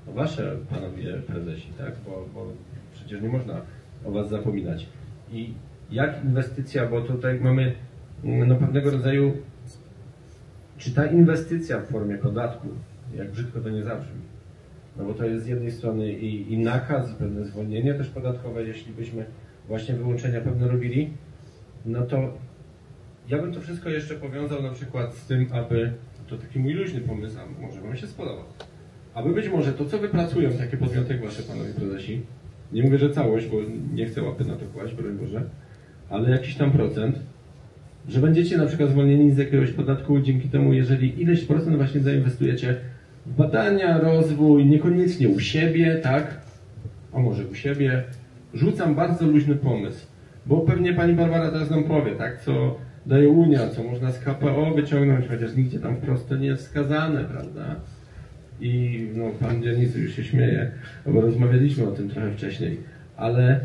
Speaker 3: wasze panowie prezesi, tak? Bo, bo przecież nie można o was zapominać. I jak inwestycja, bo tutaj mamy no, pewnego rodzaju, czy ta inwestycja w formie podatku, jak brzydko to nie zabrzmi, no bo to jest z jednej strony i, i nakaz, i pewne zwolnienie też podatkowe, jeśli byśmy właśnie wyłączenia pewne robili, no to ja bym to wszystko jeszcze powiązał na przykład z tym, aby, to taki mój luźny pomysł, a może wam się spodobał, aby być może to, co wypracują takie podmioty jak wasze panowie prezesi, nie mówię, że całość, bo nie chcę łapy na to kłaść, broń Boże, ale jakiś tam procent, że będziecie na przykład zwolnieni z jakiegoś podatku dzięki temu, jeżeli ileś procent właśnie zainwestujecie w badania, rozwój, niekoniecznie u siebie, tak? A może u siebie. Rzucam bardzo luźny pomysł, bo pewnie pani Barbara teraz nam powie, tak? Co daje Unia, co można z KPO wyciągnąć, chociaż nigdzie tam wprost to nie jest wskazane, prawda? I no, pan dzielnicy już się śmieje, bo rozmawialiśmy o tym trochę wcześniej, ale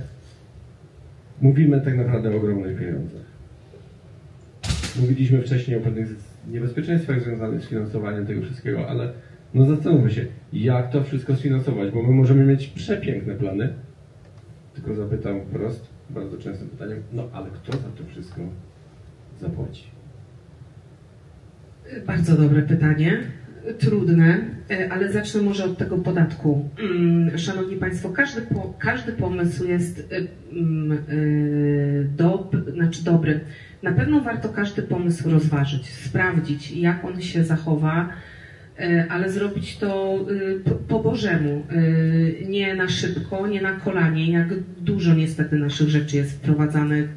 Speaker 3: mówimy tak naprawdę o ogromnych pieniądzach. Mówiliśmy wcześniej o pewnych niebezpieczeństwach związanych z finansowaniem tego wszystkiego, ale no zastanówmy się, jak to wszystko sfinansować, bo my możemy mieć przepiękne plany, tylko zapytam wprost, bardzo częstym pytaniem, no ale kto za to wszystko zapłaci?
Speaker 6: Bardzo dobre pytanie trudne, e, ale zacznę może od tego podatku. Mm, szanowni Państwo, każdy, po, każdy pomysł jest e, mm, e, dob, znaczy dobry. Na pewno warto każdy pomysł rozważyć, sprawdzić, jak on się zachowa, ale zrobić to po Bożemu, nie na szybko, nie na kolanie, jak dużo niestety naszych rzeczy jest wprowadzanych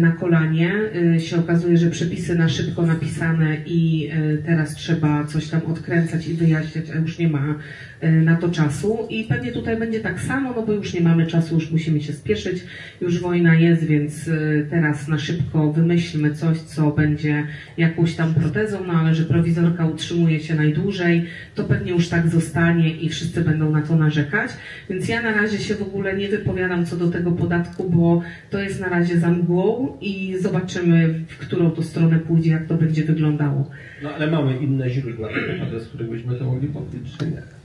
Speaker 6: na kolanie. E, się okazuje, że przepisy na szybko napisane i e, teraz trzeba coś tam odkręcać i wyjaśniać, a już nie ma na to czasu. I pewnie tutaj będzie tak samo, no bo już nie mamy czasu, już musimy się spieszyć, już wojna jest, więc teraz na szybko wymyślmy coś, co będzie jakąś tam protezą, no ale że prowizorka utrzymuje się najdłużej, to pewnie już tak zostanie i wszyscy będą na to narzekać. Więc ja na razie się w ogóle nie wypowiadam co do tego podatku, bo to jest na razie za mgłą i zobaczymy, w którą to stronę pójdzie, jak to będzie wyglądało.
Speaker 3: No ale mamy inne źródła, z których byśmy to mogli powiedzieć, czy nie?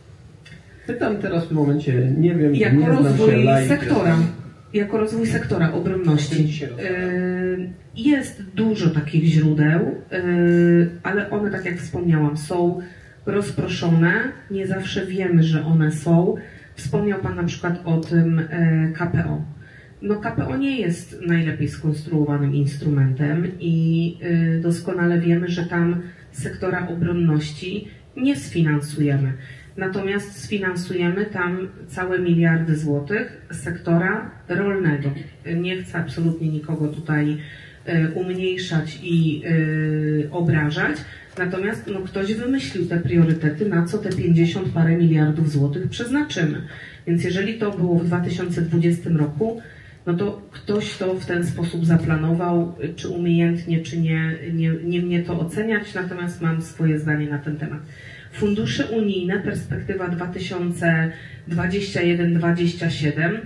Speaker 3: Pytam teraz w tym momencie, nie wiem,
Speaker 6: jako
Speaker 3: nie
Speaker 6: rozwój
Speaker 3: się
Speaker 6: sektora. Jako rozwój sektora obronności. Y, jest dużo takich źródeł, y, ale one, tak jak wspomniałam, są rozproszone. Nie zawsze wiemy, że one są. Wspomniał Pan na przykład o tym y, KPO no KPO nie jest najlepiej skonstruowanym instrumentem i doskonale wiemy, że tam sektora obronności nie sfinansujemy. Natomiast sfinansujemy tam całe miliardy złotych sektora rolnego. Nie chcę absolutnie nikogo tutaj e, umniejszać i e, obrażać. Natomiast no, ktoś wymyślił te priorytety, na co te 50 parę miliardów złotych przeznaczymy. Więc jeżeli to było w 2020 roku, no to ktoś to w ten sposób zaplanował, czy umiejętnie, czy nie, nie, nie mnie to oceniać, natomiast mam swoje zdanie na ten temat. Fundusze unijne, perspektywa 2021-2027,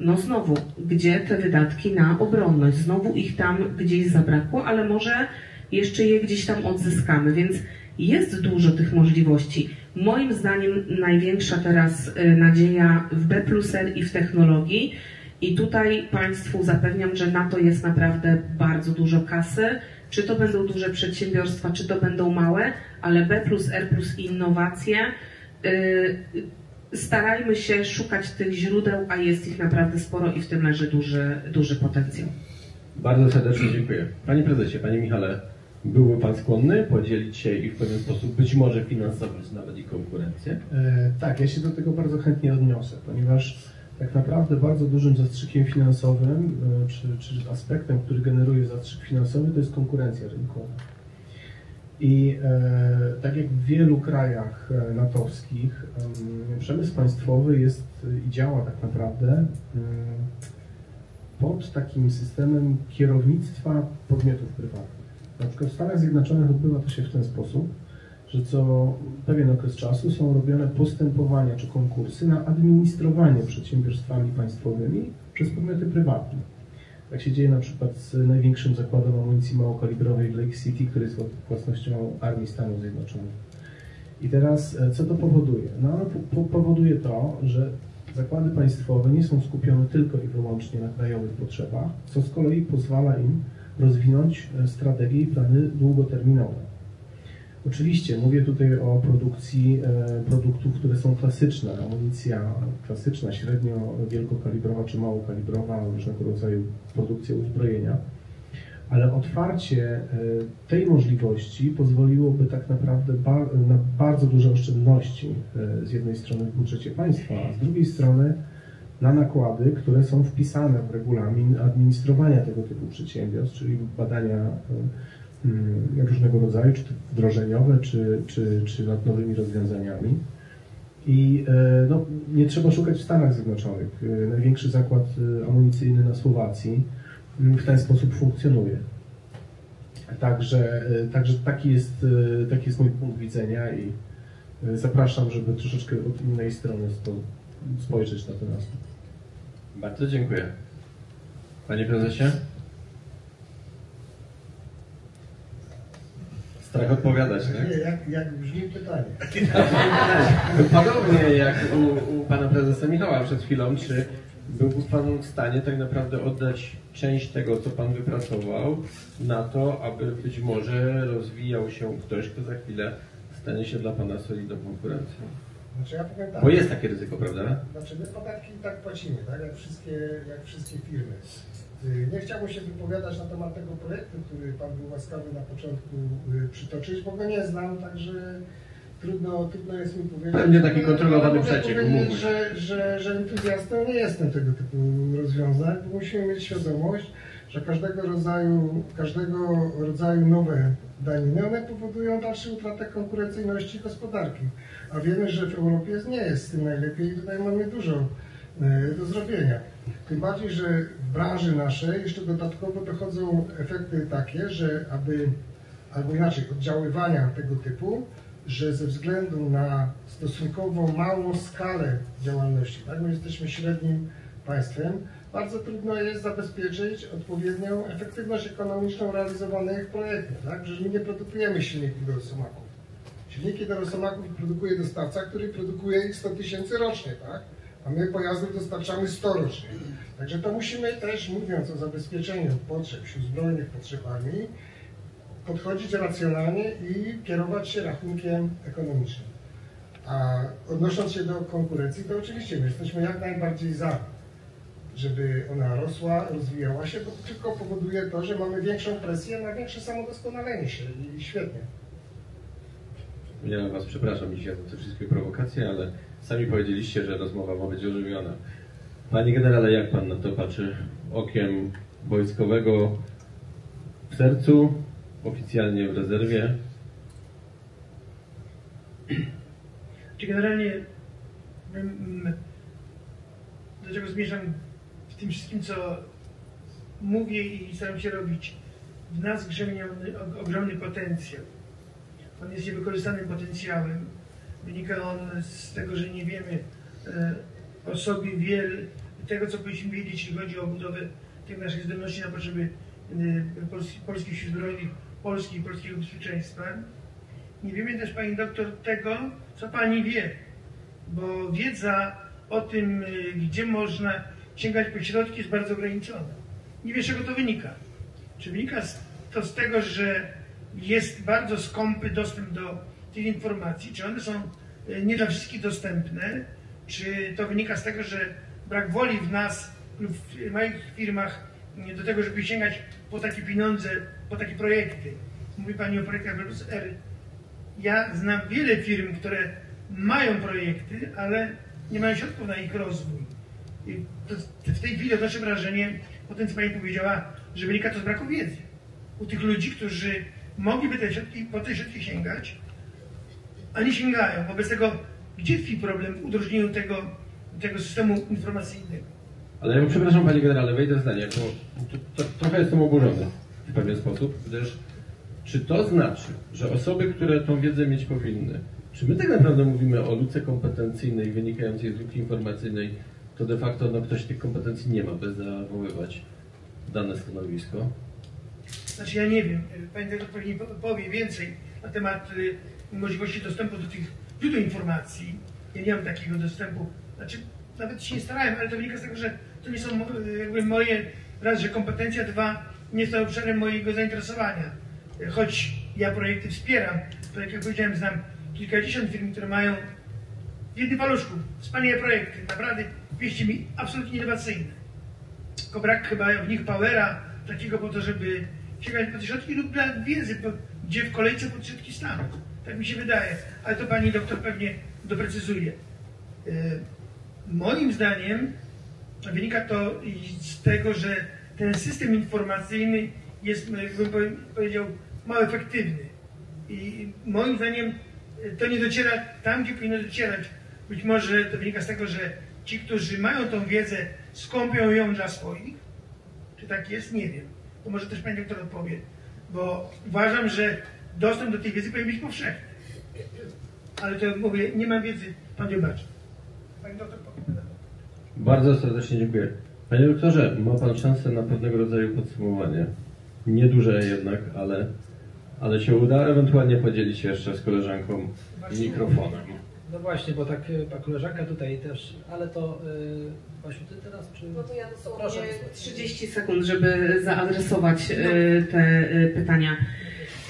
Speaker 6: no znowu, gdzie te wydatki na obronność? Znowu ich tam gdzieś zabrakło, ale może jeszcze je gdzieś tam odzyskamy, więc jest dużo tych możliwości. Moim zdaniem największa teraz y, nadzieja w B i w technologii. I tutaj Państwu zapewniam, że na to jest naprawdę bardzo dużo kasy. Czy to będą duże przedsiębiorstwa, czy to będą małe, ale B plus R plus innowacje. Yy, starajmy się szukać tych źródeł, a jest ich naprawdę sporo i w tym leży duży, duży potencjał.
Speaker 9: Bardzo serdecznie dziękuję. Panie prezesie, panie Michale, byłby pan skłonny podzielić się i w pewien sposób być może finansować nawet i konkurencję?
Speaker 7: E, tak, ja się do tego bardzo chętnie odniosę, ponieważ tak naprawdę bardzo dużym zastrzykiem finansowym, e, czy, czy aspektem, który generuje zastrzyk finansowy, to jest konkurencja rynkowa. I e, tak jak w wielu krajach e, natowskich, e, przemysł państwowy jest i działa tak naprawdę e, pod takim systemem kierownictwa podmiotów prywatnych. Na przykład w Stanach Zjednoczonych odbywa to się w ten sposób, że co pewien okres czasu są robione postępowania czy konkursy na administrowanie przedsiębiorstwami państwowymi przez podmioty prywatne. Tak się dzieje na przykład z największym zakładem amunicji małokalibrowej w Lake City, który jest własnością Armii Stanów Zjednoczonych. I teraz co to powoduje? No, po, powoduje to, że zakłady państwowe nie są skupione tylko i wyłącznie na krajowych potrzebach, co z kolei pozwala im rozwinąć strategie i plany długoterminowe. Oczywiście mówię tutaj o produkcji e, produktów, które są klasyczne, amunicja klasyczna, średnio wielkokalibrowa czy małokalibrowa, różnego rodzaju produkcja uzbrojenia, ale otwarcie e, tej możliwości pozwoliłoby tak naprawdę na bardzo duże oszczędności e, z jednej strony w budżecie państwa, a z drugiej strony na nakłady, które są wpisane w regulamin administrowania tego typu przedsiębiorstw, czyli badania różnego rodzaju, czy wdrożeniowe, czy, czy, czy nad nowymi rozwiązaniami. I e, no, nie trzeba szukać w Stanach Zjednoczonych. E, największy zakład e, amunicyjny na Słowacji w ten sposób funkcjonuje. Także, także taki, jest, taki jest mój punkt widzenia i zapraszam, żeby troszeczkę od innej strony spojrzeć na ten aspekt.
Speaker 9: Bardzo dziękuję. Panie prezesie? Strach odpowiadać, tak?
Speaker 8: Nie, jak, jak brzmi pytanie?
Speaker 9: Podobnie jak u, u pana prezesa Michała przed chwilą, czy byłby pan w stanie tak naprawdę oddać część tego, co pan wypracował, na to, aby być może rozwijał się ktoś, kto za chwilę stanie się dla pana solidną konkurencją?
Speaker 8: Znaczy ja powiem tak.
Speaker 9: Bo jest takie ryzyko, prawda?
Speaker 8: Znaczy my podatki tak płacimy, tak? Jak wszystkie, jak wszystkie firmy. Y, nie chciałbym się wypowiadać na temat tego projektu, który Pan był łaskawy na początku y, przytoczyć, bo go nie znam, także trudno, trudno jest mi powiedzieć.
Speaker 9: Pewnie taki kontrolowany przeciek,
Speaker 8: powiedzieć, że, że, że entuzjastą nie jestem tego typu rozwiązań, bo musimy mieć świadomość, że każdego rodzaju, każdego rodzaju nowe daniny, one powodują dalszą utratę konkurencyjności gospodarki. A wiemy, że w Europie nie jest z tym najlepiej i tutaj mamy dużo do zrobienia. Tym bardziej, że w branży naszej jeszcze dodatkowo dochodzą efekty takie, że aby, albo inaczej, oddziaływania tego typu, że ze względu na stosunkowo małą skalę działalności, tak, my jesteśmy średnim państwem, bardzo trudno jest zabezpieczyć odpowiednią efektywność ekonomiczną realizowanych projektów, tak, że my nie produkujemy silników do rosomaków. Silniki do rosomaków produkuje dostawca, który produkuje ich 100 tysięcy rocznie, tak? A my pojazdów dostarczamy 100 rocznie. Także to musimy też, mówiąc o zabezpieczeniu potrzeb sił zbrojnych, potrzeb armii, podchodzić racjonalnie i kierować się rachunkiem ekonomicznym. A odnosząc się do konkurencji, to oczywiście my jesteśmy jak najbardziej za, żeby ona rosła, rozwijała się, bo tylko powoduje to, że mamy większą presję na większe samodoskonalenie się i świetnie.
Speaker 9: Ja Was przepraszam dzisiaj za te wszystkie prowokacje, ale Sami powiedzieliście, że rozmowa ma być ożywiona. Panie generale, jak pan na to patrzy? Okiem wojskowego w sercu, oficjalnie w rezerwie.
Speaker 4: Czy generalnie mm, do czego zmierzam w tym wszystkim, co mówię i staram się robić. W nas grzemiony ogromny potencjał. On jest niewykorzystanym potencjałem. Wynika on z tego, że nie wiemy e, o sobie wiele tego, co powinniśmy wiedzieć, jeśli chodzi o budowę tych naszych zdolności na potrzeby e, Polski, polskich sił zbrojnych, Polski i polskiego bezpieczeństwa. Nie wiemy też, Pani doktor, tego, co Pani wie, bo wiedza o tym, e, gdzie można sięgać po środki jest bardzo ograniczona. Nie wiesz, czego to wynika. Czy wynika to z tego, że jest bardzo skąpy dostęp do tych informacji, czy one są e, nie dla wszystkich dostępne, czy to wynika z tego, że brak woli w nas lub w moich firmach do tego, żeby sięgać po takie pieniądze, po takie projekty. Mówi Pani o projektach R. Ja znam wiele firm, które mają projekty, ale nie mają środków na ich rozwój. I w tej chwili odnoszę wrażenie, po tym co Pani powiedziała, że wynika to z braku wiedzy. U tych ludzi, którzy mogliby te środki, po te środki sięgać, a nie sięgają. Wobec tego, gdzie tkwi problem w udrożnieniu tego, tego systemu informacyjnego?
Speaker 9: Ale ja przepraszam Panie Generale, wejdę zdanie, bo to, to, trochę jestem oburzony w pewien sposób, gdyż czy to znaczy, że osoby, które tą wiedzę mieć powinny, czy my tak naprawdę mówimy o luce kompetencyjnej wynikającej z luki informacyjnej, to de facto no, ktoś tych kompetencji nie ma, by zawoływać dane stanowisko?
Speaker 4: Znaczy ja nie wiem, Pani pewnie powie więcej na temat y, możliwości dostępu do tych źródeł informacji. Ja nie mam takiego dostępu. Znaczy nawet się nie starałem, ale to wynika z tego, że to nie są jakby moje, raz, że kompetencja, dwa, nie jest obszarem mojego zainteresowania. Choć ja projekty wspieram, to jak ja powiedziałem, znam kilkadziesiąt firm, które mają w jednym paluszku wspaniałe projekty, naprawdę wieści mi absolutnie innowacyjne. Tylko brak chyba w nich powera takiego po to, żeby sięgać po te środki lub wiedzy, gdzie w kolejce po środki staną. Tak mi się wydaje, ale to pani doktor pewnie doprecyzuje. E, moim zdaniem wynika to z tego, że ten system informacyjny jest, jakbym powiedział, mało efektywny. I moim zdaniem to nie dociera tam, gdzie powinno docierać. Być może to wynika z tego, że ci, którzy mają tą wiedzę, skąpią ją dla swoich. Czy tak jest? Nie wiem. To może też Pani doktor odpowie. Bo uważam, że dostęp do tej wiedzy powinien być powszechny. Ale to mówię, nie mam wiedzy. Pan. Pani doktor powie.
Speaker 9: Bardzo serdecznie dziękuję. Panie doktorze, ma Pan szansę na pewnego rodzaju podsumowanie. Nieduże jednak, ale, ale się uda ewentualnie podzielić się jeszcze z koleżanką mikrofonem.
Speaker 5: No właśnie, bo tak ta koleżanka tutaj też, ale to yy, Basiu, ty teraz czy...
Speaker 6: No to ja dosłownie 30 sekund, żeby zaadresować yy, te yy, pytania.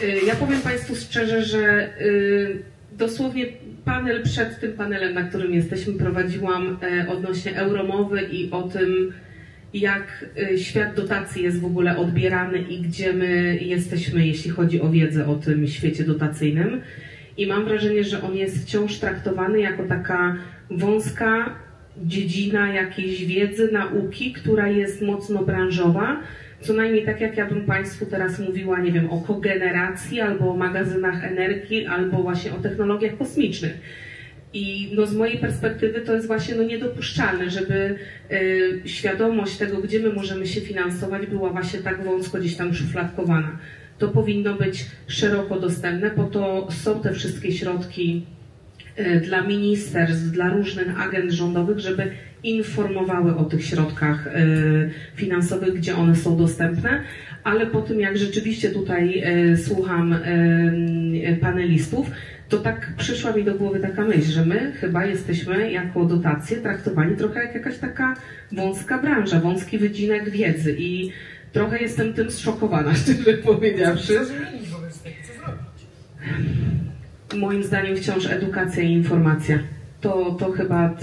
Speaker 6: Yy, ja powiem Państwu szczerze, że yy, dosłownie panel przed tym panelem, na którym jesteśmy, prowadziłam yy, odnośnie euromowy i o tym, jak yy, świat dotacji jest w ogóle odbierany i gdzie my jesteśmy, jeśli chodzi o wiedzę o tym świecie dotacyjnym i mam wrażenie, że on jest wciąż traktowany jako taka wąska dziedzina jakiejś wiedzy, nauki, która jest mocno branżowa. Co najmniej tak jak ja bym Państwu teraz mówiła, nie wiem, o kogeneracji, albo o magazynach energii, albo właśnie o technologiach kosmicznych. I no, z mojej perspektywy to jest właśnie no, niedopuszczalne, żeby y, świadomość tego, gdzie my możemy się finansować, była właśnie tak wąsko gdzieś tam szufladkowana to powinno być szeroko dostępne, po to są te wszystkie środki e, dla ministerstw, dla różnych agent rządowych, żeby informowały o tych środkach e, finansowych, gdzie one są dostępne, ale po tym jak rzeczywiście tutaj e, słucham panelistów, to tak przyszła mi do głowy taka myśl, że my chyba jesteśmy jako dotacje traktowani trochę jak jakaś taka wąska branża, wąski wydzinek wiedzy i Trochę jestem tym zszokowana, szczerze powiedziawszy. Moim zdaniem wciąż edukacja i informacja. To, to chyba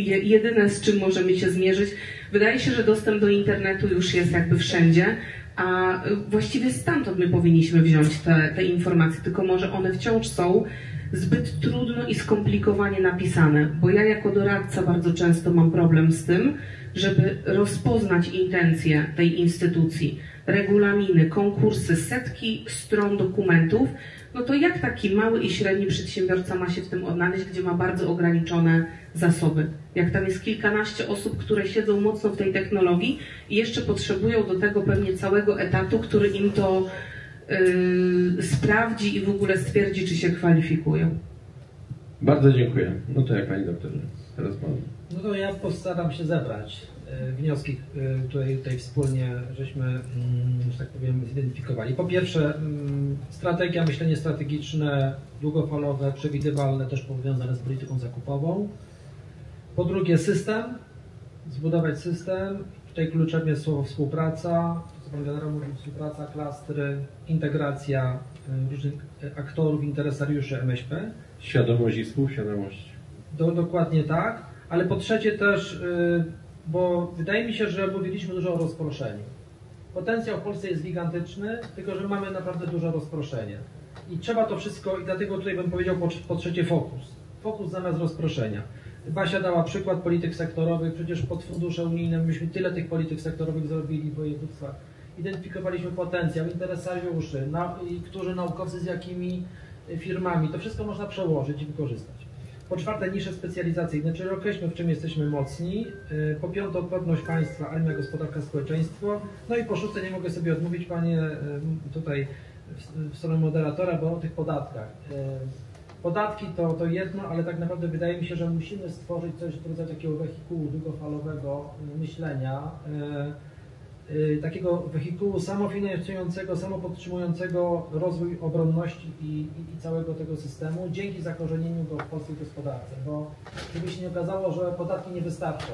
Speaker 6: jedyne, z czym możemy się zmierzyć. Wydaje się, że dostęp do internetu już jest jakby wszędzie, a właściwie stamtąd my powinniśmy wziąć te, te informacje, tylko może one wciąż są zbyt trudno i skomplikowanie napisane, bo ja jako doradca bardzo często mam problem z tym, żeby rozpoznać intencje tej instytucji, regulaminy, konkursy, setki stron dokumentów, no to jak taki mały i średni przedsiębiorca ma się w tym odnaleźć, gdzie ma bardzo ograniczone zasoby? Jak tam jest kilkanaście osób, które siedzą mocno w tej technologii i jeszcze potrzebują do tego pewnie całego etatu, który im to yy, sprawdzi i w ogóle stwierdzi, czy się kwalifikują.
Speaker 3: Bardzo dziękuję. No to jak Pani doktorze, teraz Pan.
Speaker 5: No to ja postaram się zebrać wnioski, e, które tutaj wspólnie żeśmy, mm, że tak powiem, zidentyfikowali. Po pierwsze, mm, strategia, myślenie strategiczne, długofalowe, przewidywalne, też powiązane z polityką zakupową. Po drugie, system, zbudować system. Tutaj kluczem jest słowo współpraca, co Pan generał mówił, współpraca, klastry, integracja e, różnych aktorów, interesariuszy MŚP.
Speaker 3: Świadomość i współświadomość.
Speaker 5: Do, dokładnie tak, ale po trzecie też, yy, bo wydaje mi się, że mówiliśmy dużo o rozproszeniu. Potencjał w Polsce jest gigantyczny, tylko że mamy naprawdę dużo rozproszenia. I trzeba to wszystko, i dlatego tutaj bym powiedział po, po trzecie fokus. Fokus zamiast rozproszenia. Basia dała przykład polityk sektorowych, przecież pod fundusze unijne myśmy tyle tych polityk sektorowych zrobili w województwach. Identyfikowaliśmy potencjał, interesariuszy, na, którzy naukowcy z jakimi firmami. To wszystko można przełożyć i wykorzystać. Po czwarte, nisze specjalizacyjne, czyli określmy, w czym jesteśmy mocni. Y, po piąte, odporność państwa, armia, gospodarka, społeczeństwo. No i po szóste, nie mogę sobie odmówić, panie, y, tutaj w stronę moderatora, bo o tych podatkach. Y, podatki to, to jedno, ale tak naprawdę wydaje mi się, że musimy stworzyć coś w rodzaju takiego wehikułu długofalowego myślenia, takiego wehikułu samofinansującego, samopodtrzymującego rozwój obronności i, i, i, całego tego systemu dzięki zakorzenieniu go w polskiej gospodarce, bo żeby się nie okazało, że podatki nie wystarczą,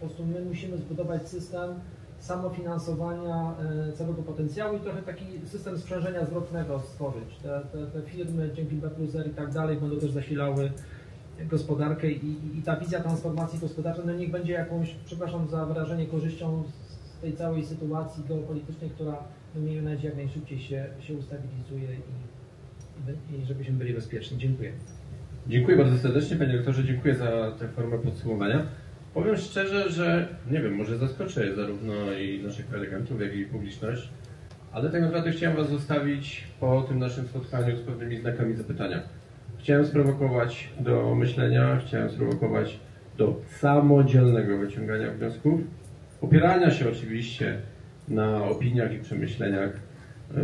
Speaker 5: po prostu my musimy zbudować system samofinansowania y, całego potencjału i trochę taki system sprzężenia zwrotnego stworzyć. Te, te, te firmy dzięki B i tak dalej będą też zasilały gospodarkę i, i, i ta wizja transformacji gospodarczej, no niech będzie jakąś, przepraszam za wyrażenie, korzyścią tej całej sytuacji geopolitycznej, która no, miejmy nadzieję jak najszybciej się, się ustabilizuje i, i żebyśmy byli bezpieczni. Dziękuję.
Speaker 3: Dziękuję bardzo serdecznie Panie Doktorze, dziękuję za tę formę podsumowania. Powiem szczerze, że nie wiem, może zaskoczę zarówno i naszych prelegentów, jak i publiczność, ale tak naprawdę chciałem Was zostawić po tym naszym spotkaniu z pewnymi znakami zapytania. Chciałem sprowokować do myślenia, chciałem sprowokować do samodzielnego wyciągania wniosków, opierania się oczywiście na opiniach i przemyśleniach e,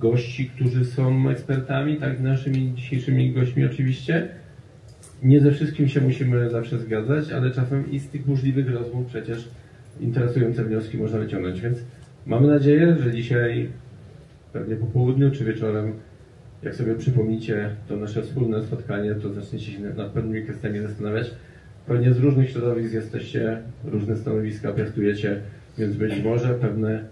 Speaker 3: gości, którzy są ekspertami, tak naszymi dzisiejszymi gośćmi oczywiście. Nie ze wszystkim się musimy zawsze zgadzać, ale czasem i z tych możliwych rozmów przecież interesujące wnioski można wyciągnąć, więc mamy nadzieję, że dzisiaj pewnie po południu czy wieczorem, jak sobie przypomnicie to nasze wspólne spotkanie, to zaczniecie się nad pewnymi kwestiami zastanawiać, Pewnie z różnych środowisk jesteście, różne stanowiska piastujecie, więc być może pewne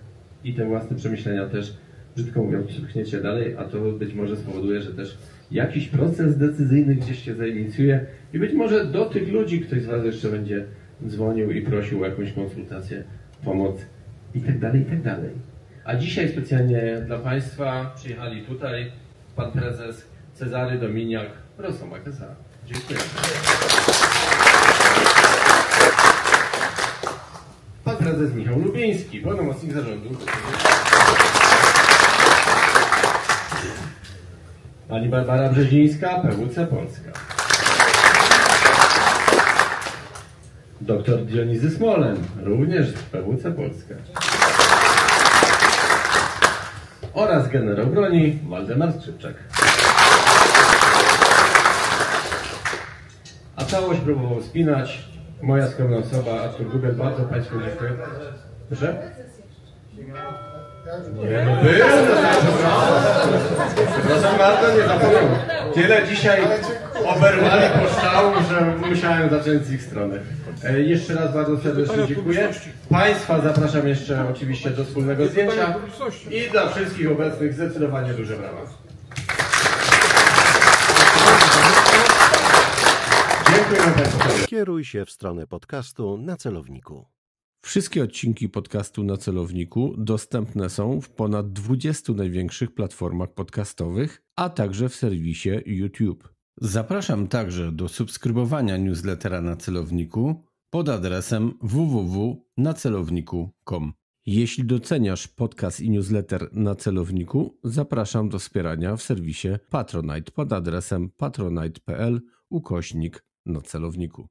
Speaker 3: i te własne przemyślenia też, brzydko mówiąc, przepchniecie dalej, a to być może spowoduje, że też jakiś proces decyzyjny gdzieś się zainicjuje i być może do tych ludzi ktoś z Was jeszcze będzie dzwonił i prosił o jakąś konsultację, pomoc i tak dalej, i tak dalej. A dzisiaj specjalnie dla Państwa przyjechali tutaj Pan Prezes Cezary Dominiak, Rosoma Kesa. Dziękuję. Pan prezes Michał Lubiński, pełnomocnik zarządu. Pani Barbara Brzezińska, PWC Polska. Doktor Dionizy Smolen, również PWC Polska. Oraz generał broni Waldemar Skrzypczak. A całość próbował spinać moja skromna osoba, Artur Gubiel. Bardzo Państwu dziękuję. Proszę? Nie, no wy? Przepraszam bardzo, nie zapomniałem. Tyle dzisiaj oberwali poszczału, że musiałem zacząć z ich strony. E, jeszcze raz bardzo serdecznie dziękuję. Państwa zapraszam jeszcze oczywiście do wspólnego zdjęcia i dla wszystkich obecnych zdecydowanie duże brawa.
Speaker 2: Kieruj się w stronę podcastu na celowniku.
Speaker 1: Wszystkie odcinki podcastu na celowniku dostępne są w ponad 20 największych platformach podcastowych, a także w serwisie YouTube. Zapraszam także do subskrybowania newslettera na celowniku pod adresem www.nacelowniku.com. Jeśli doceniasz podcast i newsletter na celowniku, zapraszam do wspierania w serwisie Patronite pod adresem patronite.pl ukośnik na celowniku.